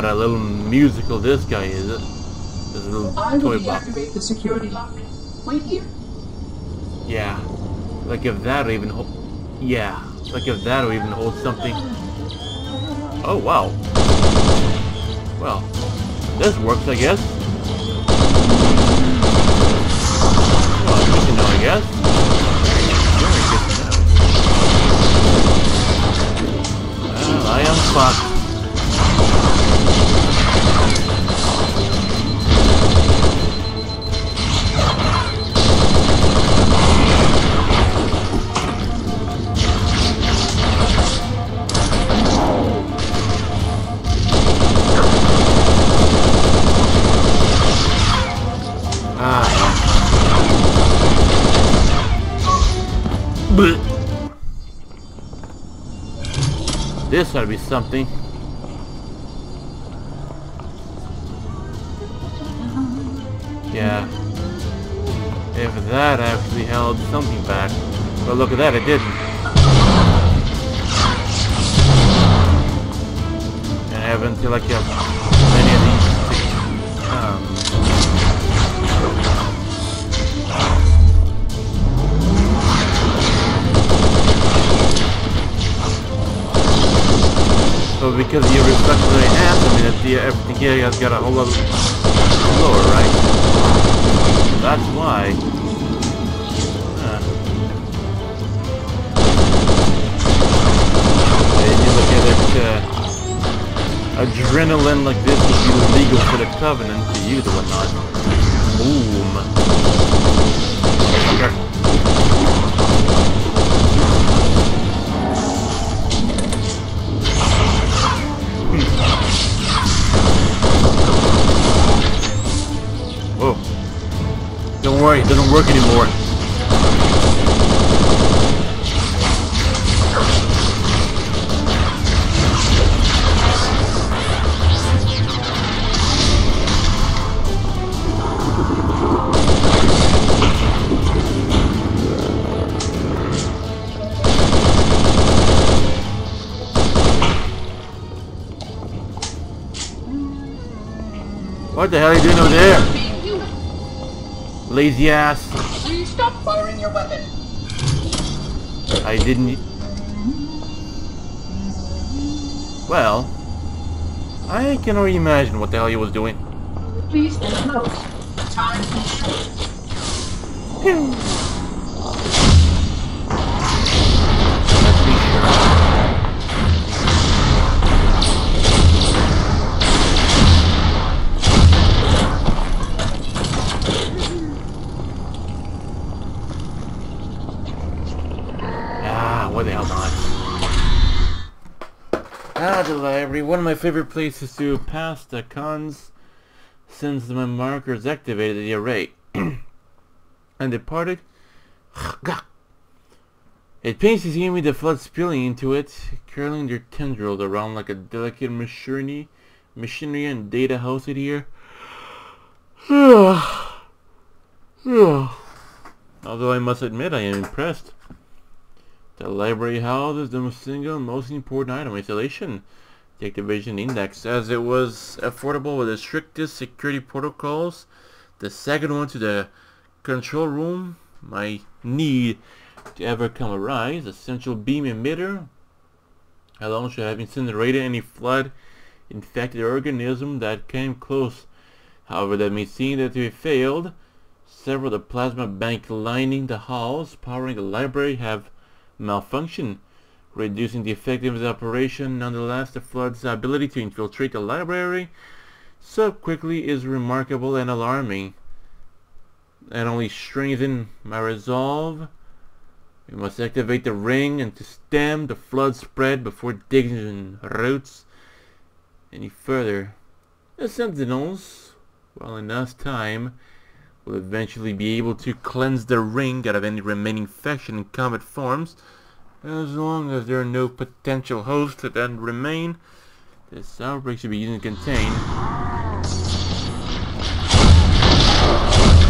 S1: What a little musical this guy is. It. This little toy box.
S8: deactivate the security lock. Wait here.
S1: Yeah. Like if that'll even hold... Yeah. Like if that'll even hold something. Oh, wow. Well, this works, I guess. Well, good to know, I guess. Very good to know. Well, I am fucked. To be something. Yeah. If that actually held something back. But look at that, it didn't. And I haven't until like uh, has got a whole lot lower, right? That's why. And you look at it, uh, adrenaline like this would be legal for the Covenant to use or whatnot. Boom. Work anymore. What the hell are you doing over there? Lazy ass.
S8: Please stop firing your weapon.
S1: I didn't... Well... I can only imagine what the hell he was doing.
S8: Please close. Time is short.
S1: Of my favorite places to pass the cons since my markers activated the array. (clears throat) and departed. (sniffs) It pains to see me the flood spilling into it, curling their tendrils around like a delicate machinery, machinery and data house it here. (sighs) Although I must admit I am impressed. The library houses the single most important item, installation. The activation index, as it was affordable with the strictest security protocols. The second one to the control room, my need to ever come arise, a central beam emitter, alone should have incinerated any flood infected organism that came close. However, that may seem that it failed. Several of the plasma bank lining the halls powering the library have malfunctioned, reducing the effectiveness of the operation. Nonetheless, the flood's ability to infiltrate the library so quickly is remarkable and alarming. And only strengthen my resolve. We must activate the ring and to stem the flood spread before digging roots any further. The sentinels, while enough time, will eventually be able to cleanse the ring out of any remaining infection in comet forms. As long as there are no potential hosts that remain, this outbreak should be easily contained.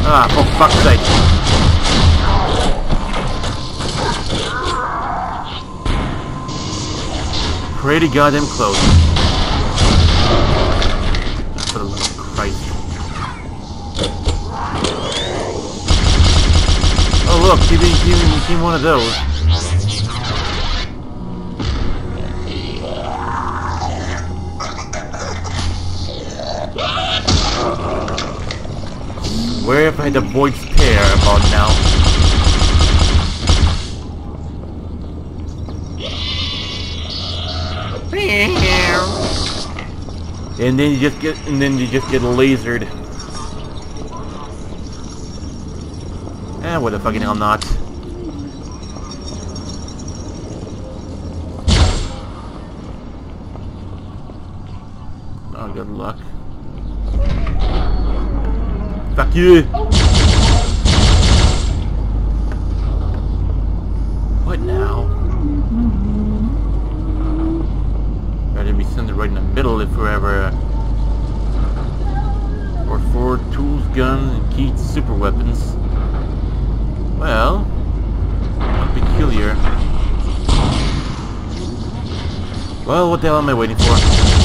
S1: Ah, for fuck's sake! Pretty goddamn close. For the love of Christ. Oh look, he didn't, one of those. Where have I the voice pair about now? And then you just get, and then you just get lasered. Eh, what the fucking hell not. Oh, good luck. Fuck you! What now? Rather be centered right in the middle if we're ever... uh, Or four tools, guns, and key super weapons. Well, peculiar. Well, what the hell am I waiting for?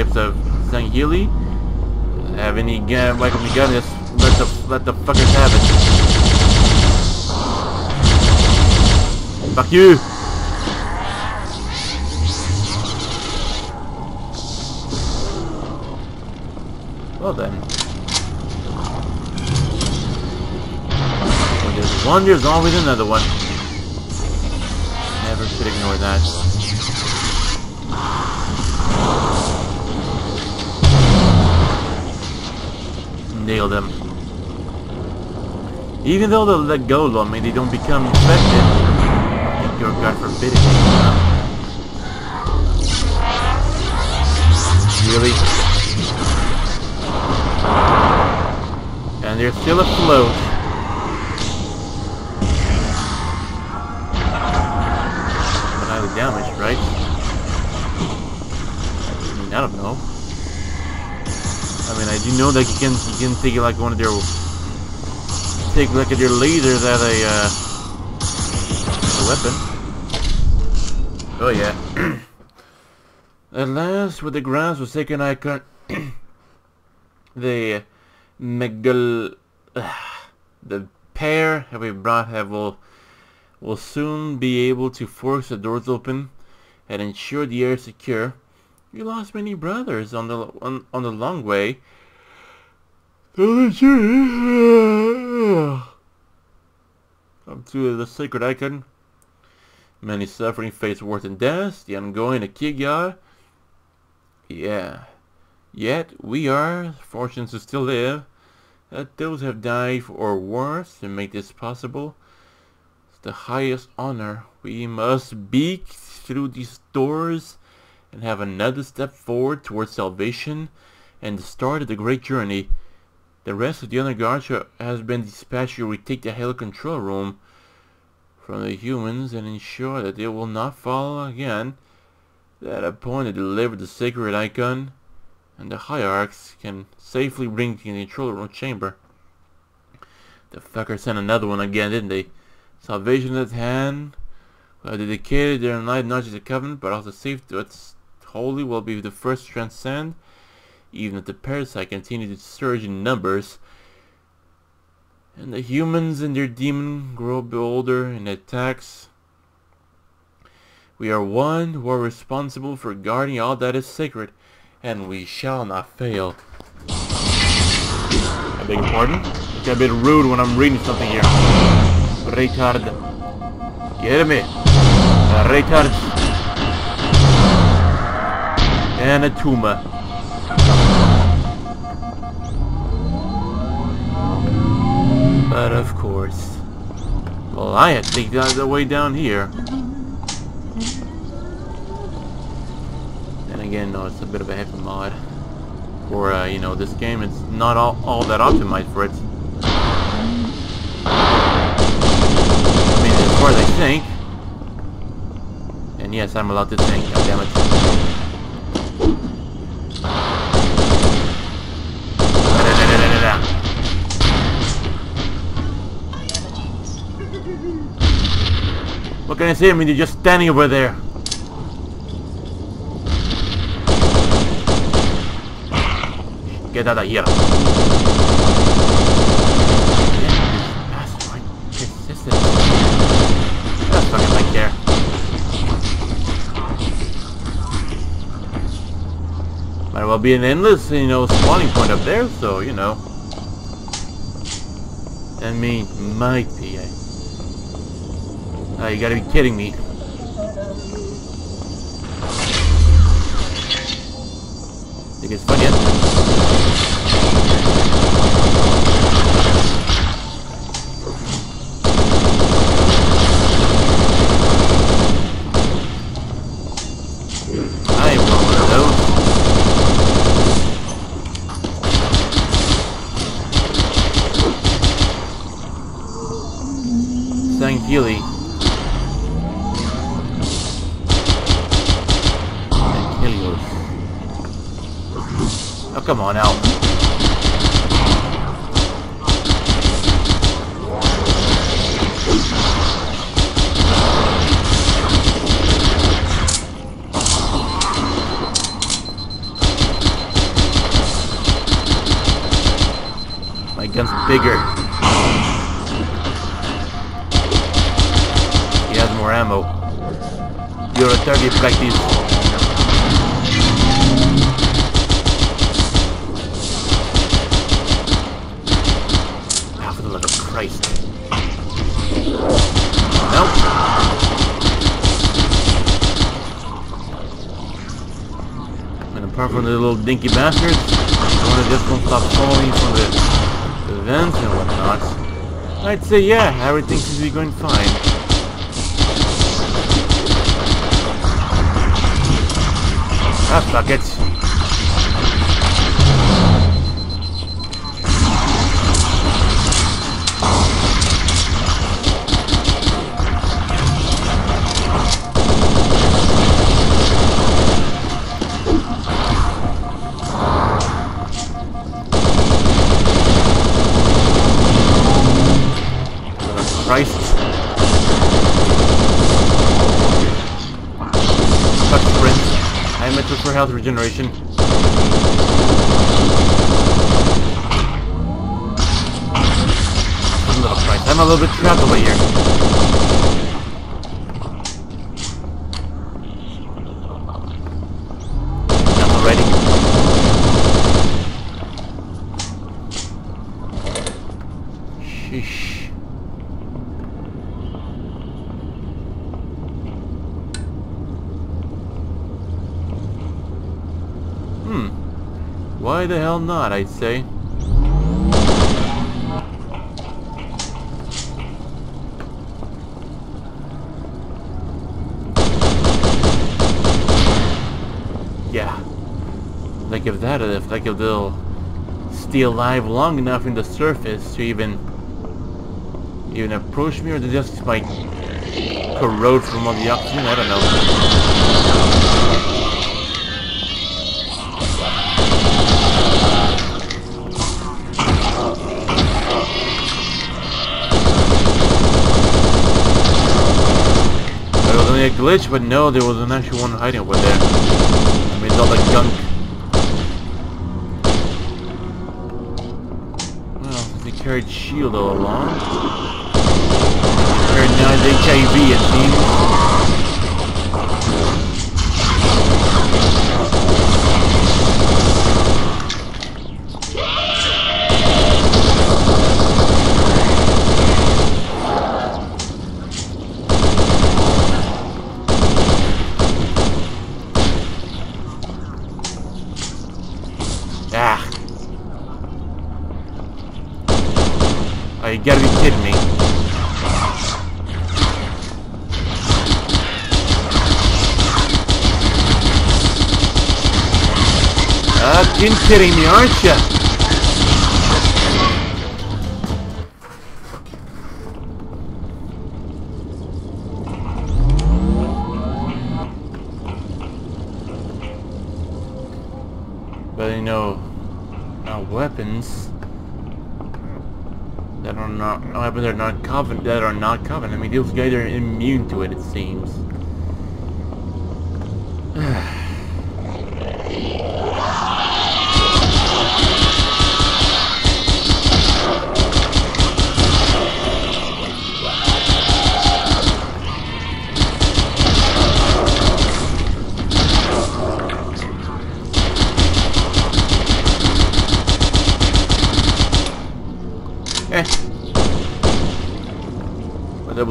S1: Types of Sangheili. Have any gun, like any gun, just let the let the fuckers have it. Fuck you! Well then. When there's one, there's always another one. Never should ignore that. Nailed them. Even though they'll let go of me, they don't become infected. Thank your God forbid it. Really? And they're still afloat. Know that you can you can take like one of their take like their lasers at a uh, a weapon. Oh yeah. (clears throat) At last, with the grounds forsaken icon, the megal, (sighs) the pair that we brought have will will soon be able to force the doors open and ensure the air secure. You lost many brothers on the on, on the long way. Up to the sacred icon. Many suffering face worse than death. The ongoing Akiga. Yeah. Yet we are fortunate to still live. That those have died or worse to make this possible. It's the highest honor. We must beak through these doors and have another step forward towards salvation and the start of the great journey. The rest of the who has been dispatched to retake the Halo control room from the humans and ensure that they will not fall again. That upon they deliver the sacred icon and the hierarchs can safely bring to the control room chamber. The fucker sent another one again, didn't they? Salvation at hand. Well, dedicated their life not just the covenant, but also safe to its holy will be the first to transcend. Even if the parasite continue to surge in numbers, and the humans and their demon grow bolder in attacks. We are one who are responsible for guarding all that is sacred, and we shall not fail. I beg your pardon? It's a bit rude when I'm reading something here. Retard. Get me. Retard. And But of course. Well, I had to that the way down here. And again, no, it's a bit of a heavy mod. For, uh, you know, this game, it's not all, all that optimized for it. I mean, as far as I think. And yes, I'm allowed to tank, goddammit. Da-da-da-da-da-da. What can I say? I mean, you're just standing over there. Get out of here. Might well be an endless, you know, spawning point up there, so, you know. I mean, might be. I... Oh, you gotta be kidding me. Think it's fun come on out. Dinky bastards, one of just won't stop falling from the, the vents and whatnot. I'd say yeah, everything seems to be going fine. Ah, fuck it. Christ. Touch sprint. I am meant for health regeneration. Little Christ. I'm a little bit trapped over here. I'm already. Sheesh. Hmm. Why the hell not, I'd say. Yeah. Like if that, if like if they'll stay alive long enough in the surface to even even approach me, or they just like corrode from all the oxygen. I don't know. A glitch, but no, there was an actual one hiding over there. I mean, all like gunk. Well, they carried shield all along. He carried now HIV, it seems. fucking kidding me, aren't you? But you know, uh, weapons that are not weapons that are not coven that are not coven. I mean, those guys are immune to it. It seems.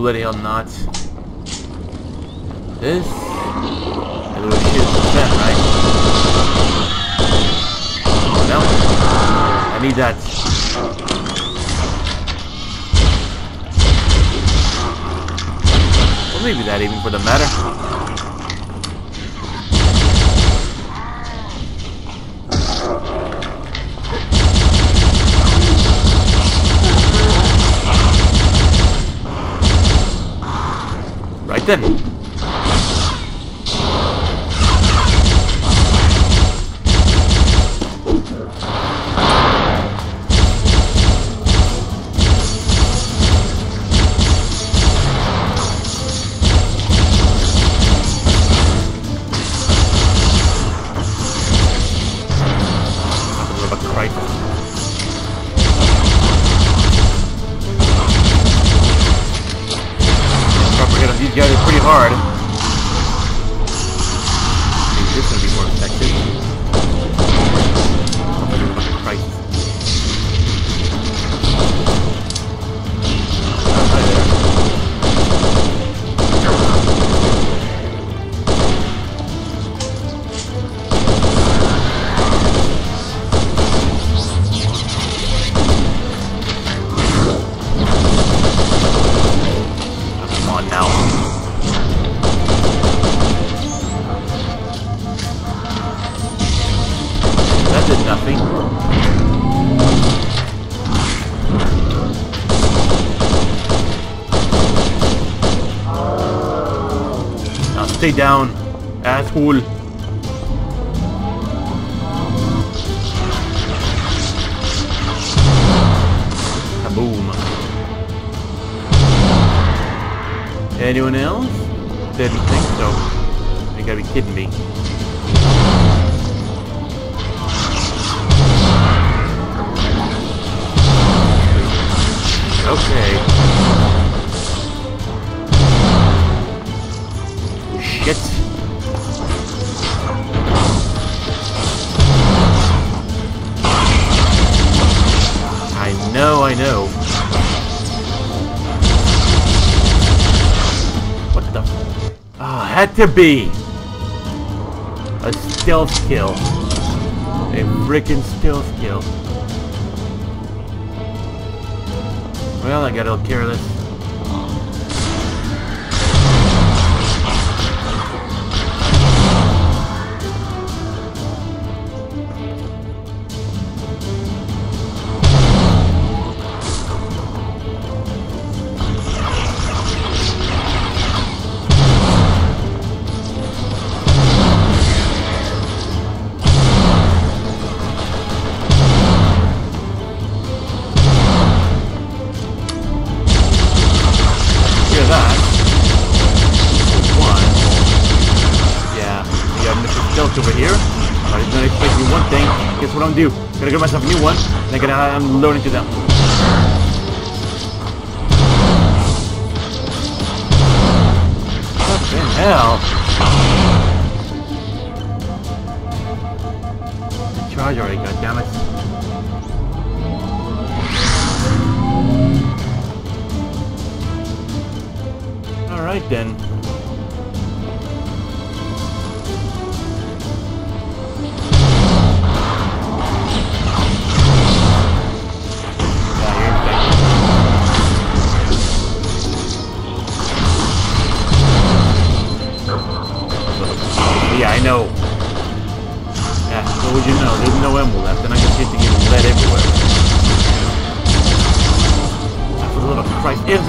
S1: Bloody hell not. This? Percent, right? No. I need that. Well, maybe that even for the matter. Right down, asshole. Kaboom. Anyone else? Didn't think so. You gotta be kidding me. Had to be a stealth kill. A freaking stealth kill. Well, I gotta care of Guess I'm gonna do? Gonna get myself a new one. And I'm gonna unload into them. What the hell? Charge already, goddammit. Alright then.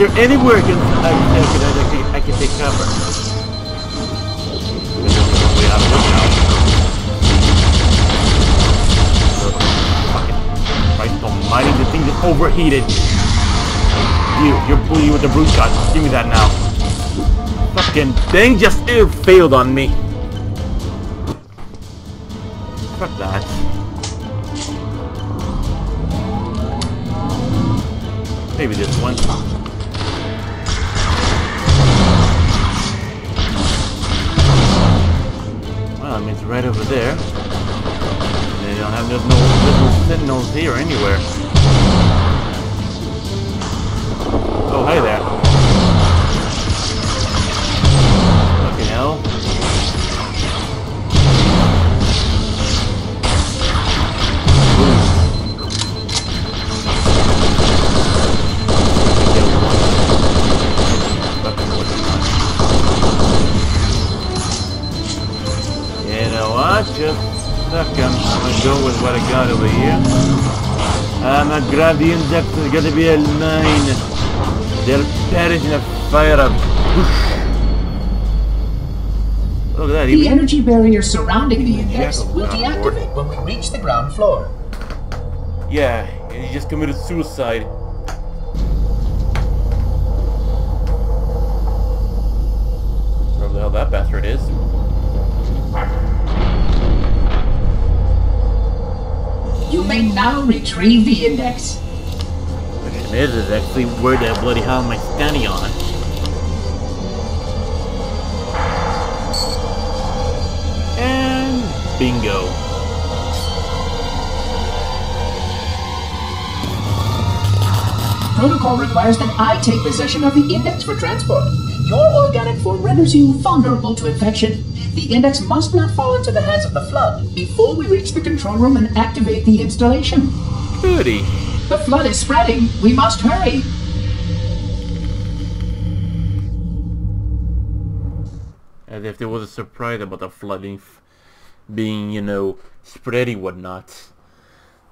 S1: there anywhere I can I, I can I can, I can take cover? Way out of the thing is overheated. You, you're pulling with the brute shot. Give me that now. Fucking thing just failed on me. Index. It's gonna be a nine. They'll perish in a fire of whoosh. Look at that.
S8: The
S1: Even
S8: energy barrier surrounding the index will
S1: got on board.
S8: deactivate when we reach the ground floor.
S1: yeah, he just committed suicide. Wherever the hell that bastard is.
S8: You may now retrieve the index.
S1: Question is, actually where the bloody hell am I standing on? And bingo.
S8: Protocol requires that I take possession of the index for transport. Your organic form renders you vulnerable to infection. The index must not fall into the hands of the flood before we reach the control room and activate the installation.
S1: Goody.
S8: The flood is spreading. We must hurry.
S1: As if there was a surprise about the flooding f- being, you know, spready whatnot.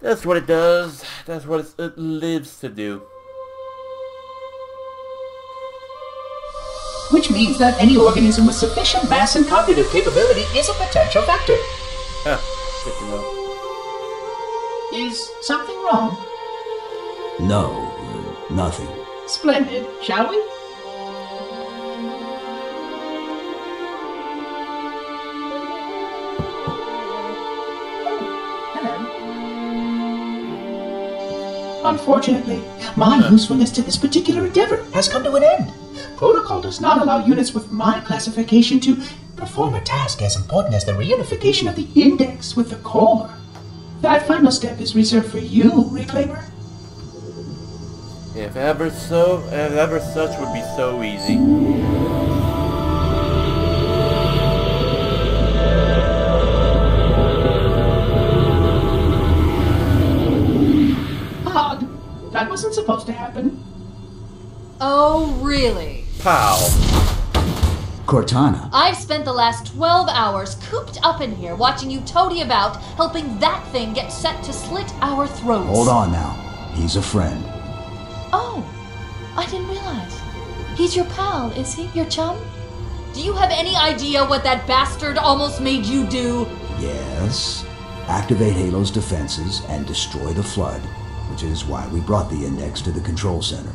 S1: That's what it does. That's what it's, it lives to do.
S8: Which means that any organism with sufficient mass and cognitive capability is a potential vector.
S1: Ah, (laughs) good to know.
S8: Is something wrong?
S9: No, nothing.
S8: Splendid, shall we? Oh, hello. Unfortunately, my hmm. usefulness to this particular endeavor has come to an end. Protocol does not allow units with my classification to perform a task as important as the reunification of the index with the core. That final step is reserved for you, Reclaimer.
S1: If ever so, if ever such would be so easy.
S8: Odd. That wasn't supposed to happen.
S10: Oh, really?
S1: Pow.
S9: Cortana,
S10: I've spent the last 12 hours cooped up in here watching you toady about, helping that thing get set to slit our throats.
S9: hold on now. He's a friend.
S10: Oh, I didn't realize. He's your pal, is he? Your chum? Do you have any idea what that bastard almost made you do?
S9: Yes. Activate Halo's defenses and destroy the flood, which is why we brought the index to the control center.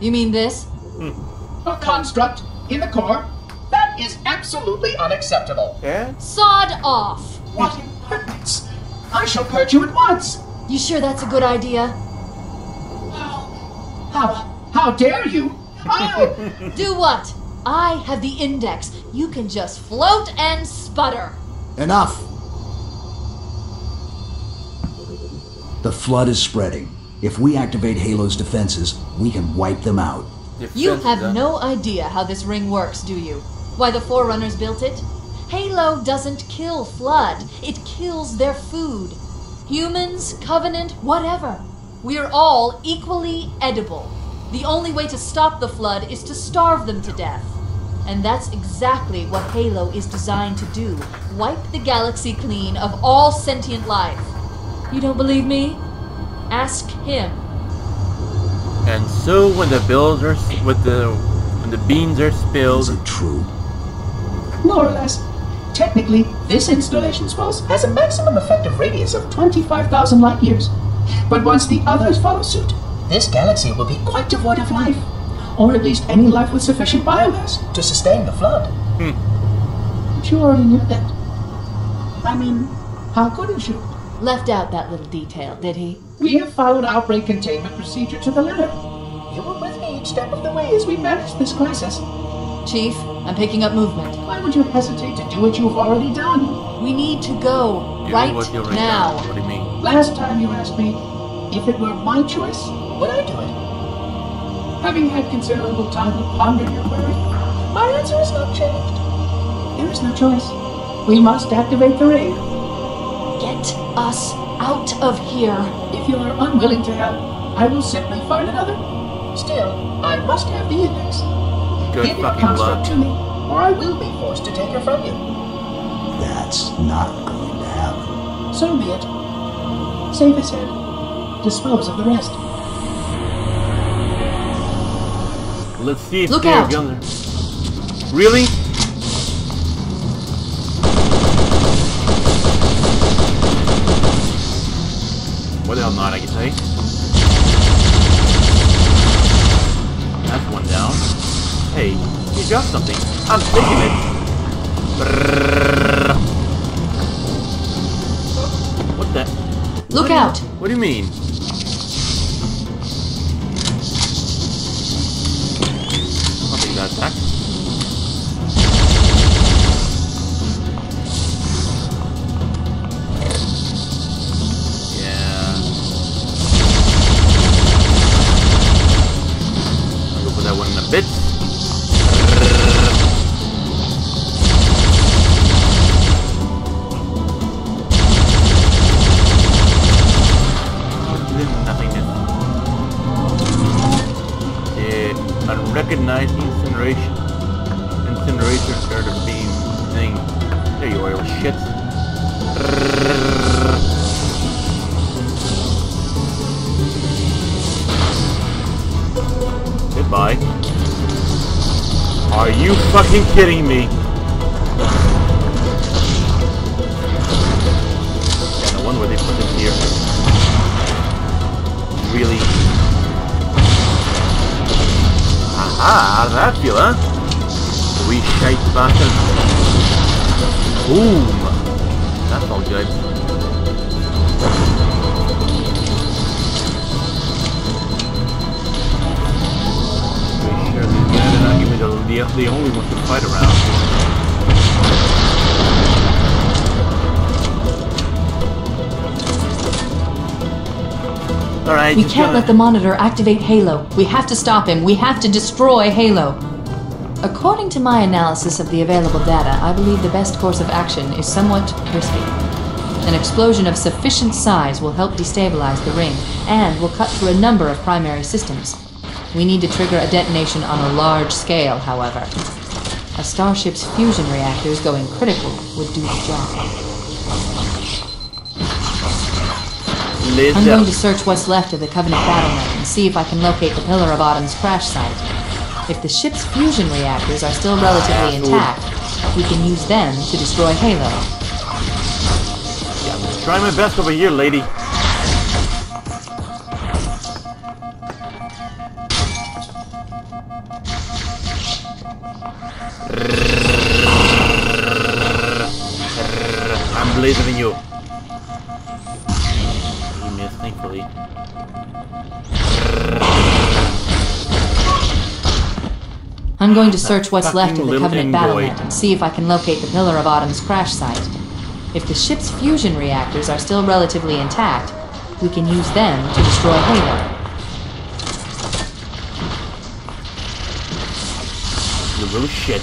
S10: You mean this? Hmm.
S8: A construct in the core? That is absolutely unacceptable.
S1: Yeah?
S10: Sod off!
S8: What impertinence! I shall purge you at once.
S10: You sure that's a good idea?
S8: How, how dare you? I'll... Oh! (laughs)
S10: Do what? I have the index. You can just float and sputter.
S9: Enough! The flood is spreading. If we activate Halo's defenses, we can wipe them out.
S10: You have no idea how this ring works, do you? Why the Forerunners built it? Halo doesn't kill Flood, it kills their food. Humans, Covenant, whatever. We're all equally edible. The only way to stop the Flood is to starve them to death. And that's exactly what Halo is designed to do wipe the galaxy clean of all sentient life. You don't believe me? Ask him.
S1: And so when the bills are s- with the when the beans are spilled.
S9: Is
S1: spilled,
S9: it true?
S8: More or less. Technically, this installation's pulse has a maximum effective radius of 25,000 light years. But once the others follow suit, this galaxy will be quite devoid of life. Or at least any life with sufficient biomass to sustain the flood. But you already knew that. I mean, how couldn't you?
S10: Left out that little detail, did he?
S8: We have followed outbreak containment procedure to the letter. You were with me each step of the way as we managed this crisis.
S10: Chief, I'm picking up movement.
S8: Why would you hesitate to do what you've already done?
S10: We need to go
S1: Do
S10: right
S1: what
S10: now.
S1: done. What do you mean?
S8: Last time you asked me if it were my choice, would I do it? Having had considerable time to ponder your query, my answer has not changed. There is no choice. We must activate the ring.
S10: Get us out of here.
S8: If you are unwilling to help, I will simply find another. Still, I must have the index.
S1: Good
S8: Give your
S1: fucking
S8: construct
S1: luck.
S8: to me, or I will be forced to take her from you.
S9: That's not going to happen.
S8: So be it. Save his head. Dispose of the rest.
S1: Let's see if
S10: Look
S1: they're
S10: out.
S1: gonna... Really? What the hell not, I can say? That's one down. Hey, you dropped something. I'm taking it. Brrrr. What do you mean?
S10: Let the monitor activate Halo. We have to stop him. We have to destroy Halo. According to my analysis of the available data, I believe the best course of action is somewhat risky. An explosion of sufficient size will help destabilize the ring and will cut through a number of primary systems. We need to trigger a detonation on a large scale, however. A starship's fusion reactors going critical would do the job.
S1: Liz
S10: I'm going to search what's left of the Covenant battle net and see if I can locate the Pillar of Autumn's crash site. If the ship's fusion reactors are still relatively intact, we can use them to destroy Halo.
S1: Yeah, I'm trying my best over here, lady.
S10: Going to search what's left of the Covenant
S1: Envoy.
S10: battle net and see if I can locate the Pillar of Autumn's crash site. If the ship's fusion reactors are still relatively intact, we can use them to destroy Halo.
S1: You little shit.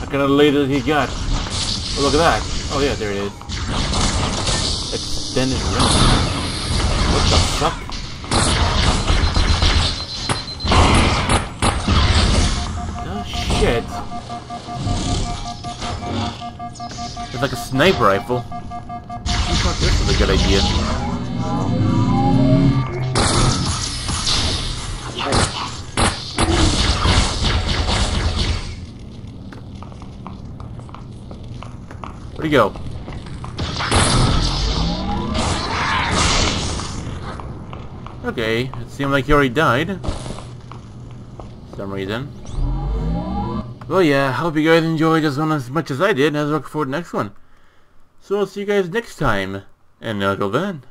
S1: What kind of laser he got? Oh, look at that. Oh, yeah, there it is. Extended range. What the fuck? It's like a sniper rifle. Thought this was a good idea? Where'd he go? Okay, it seemed like he already died. For some reason. Well, yeah, hope you guys enjoyed this one as much as I did, and I look forward to the next one. So I'll see you guys next time, and until then.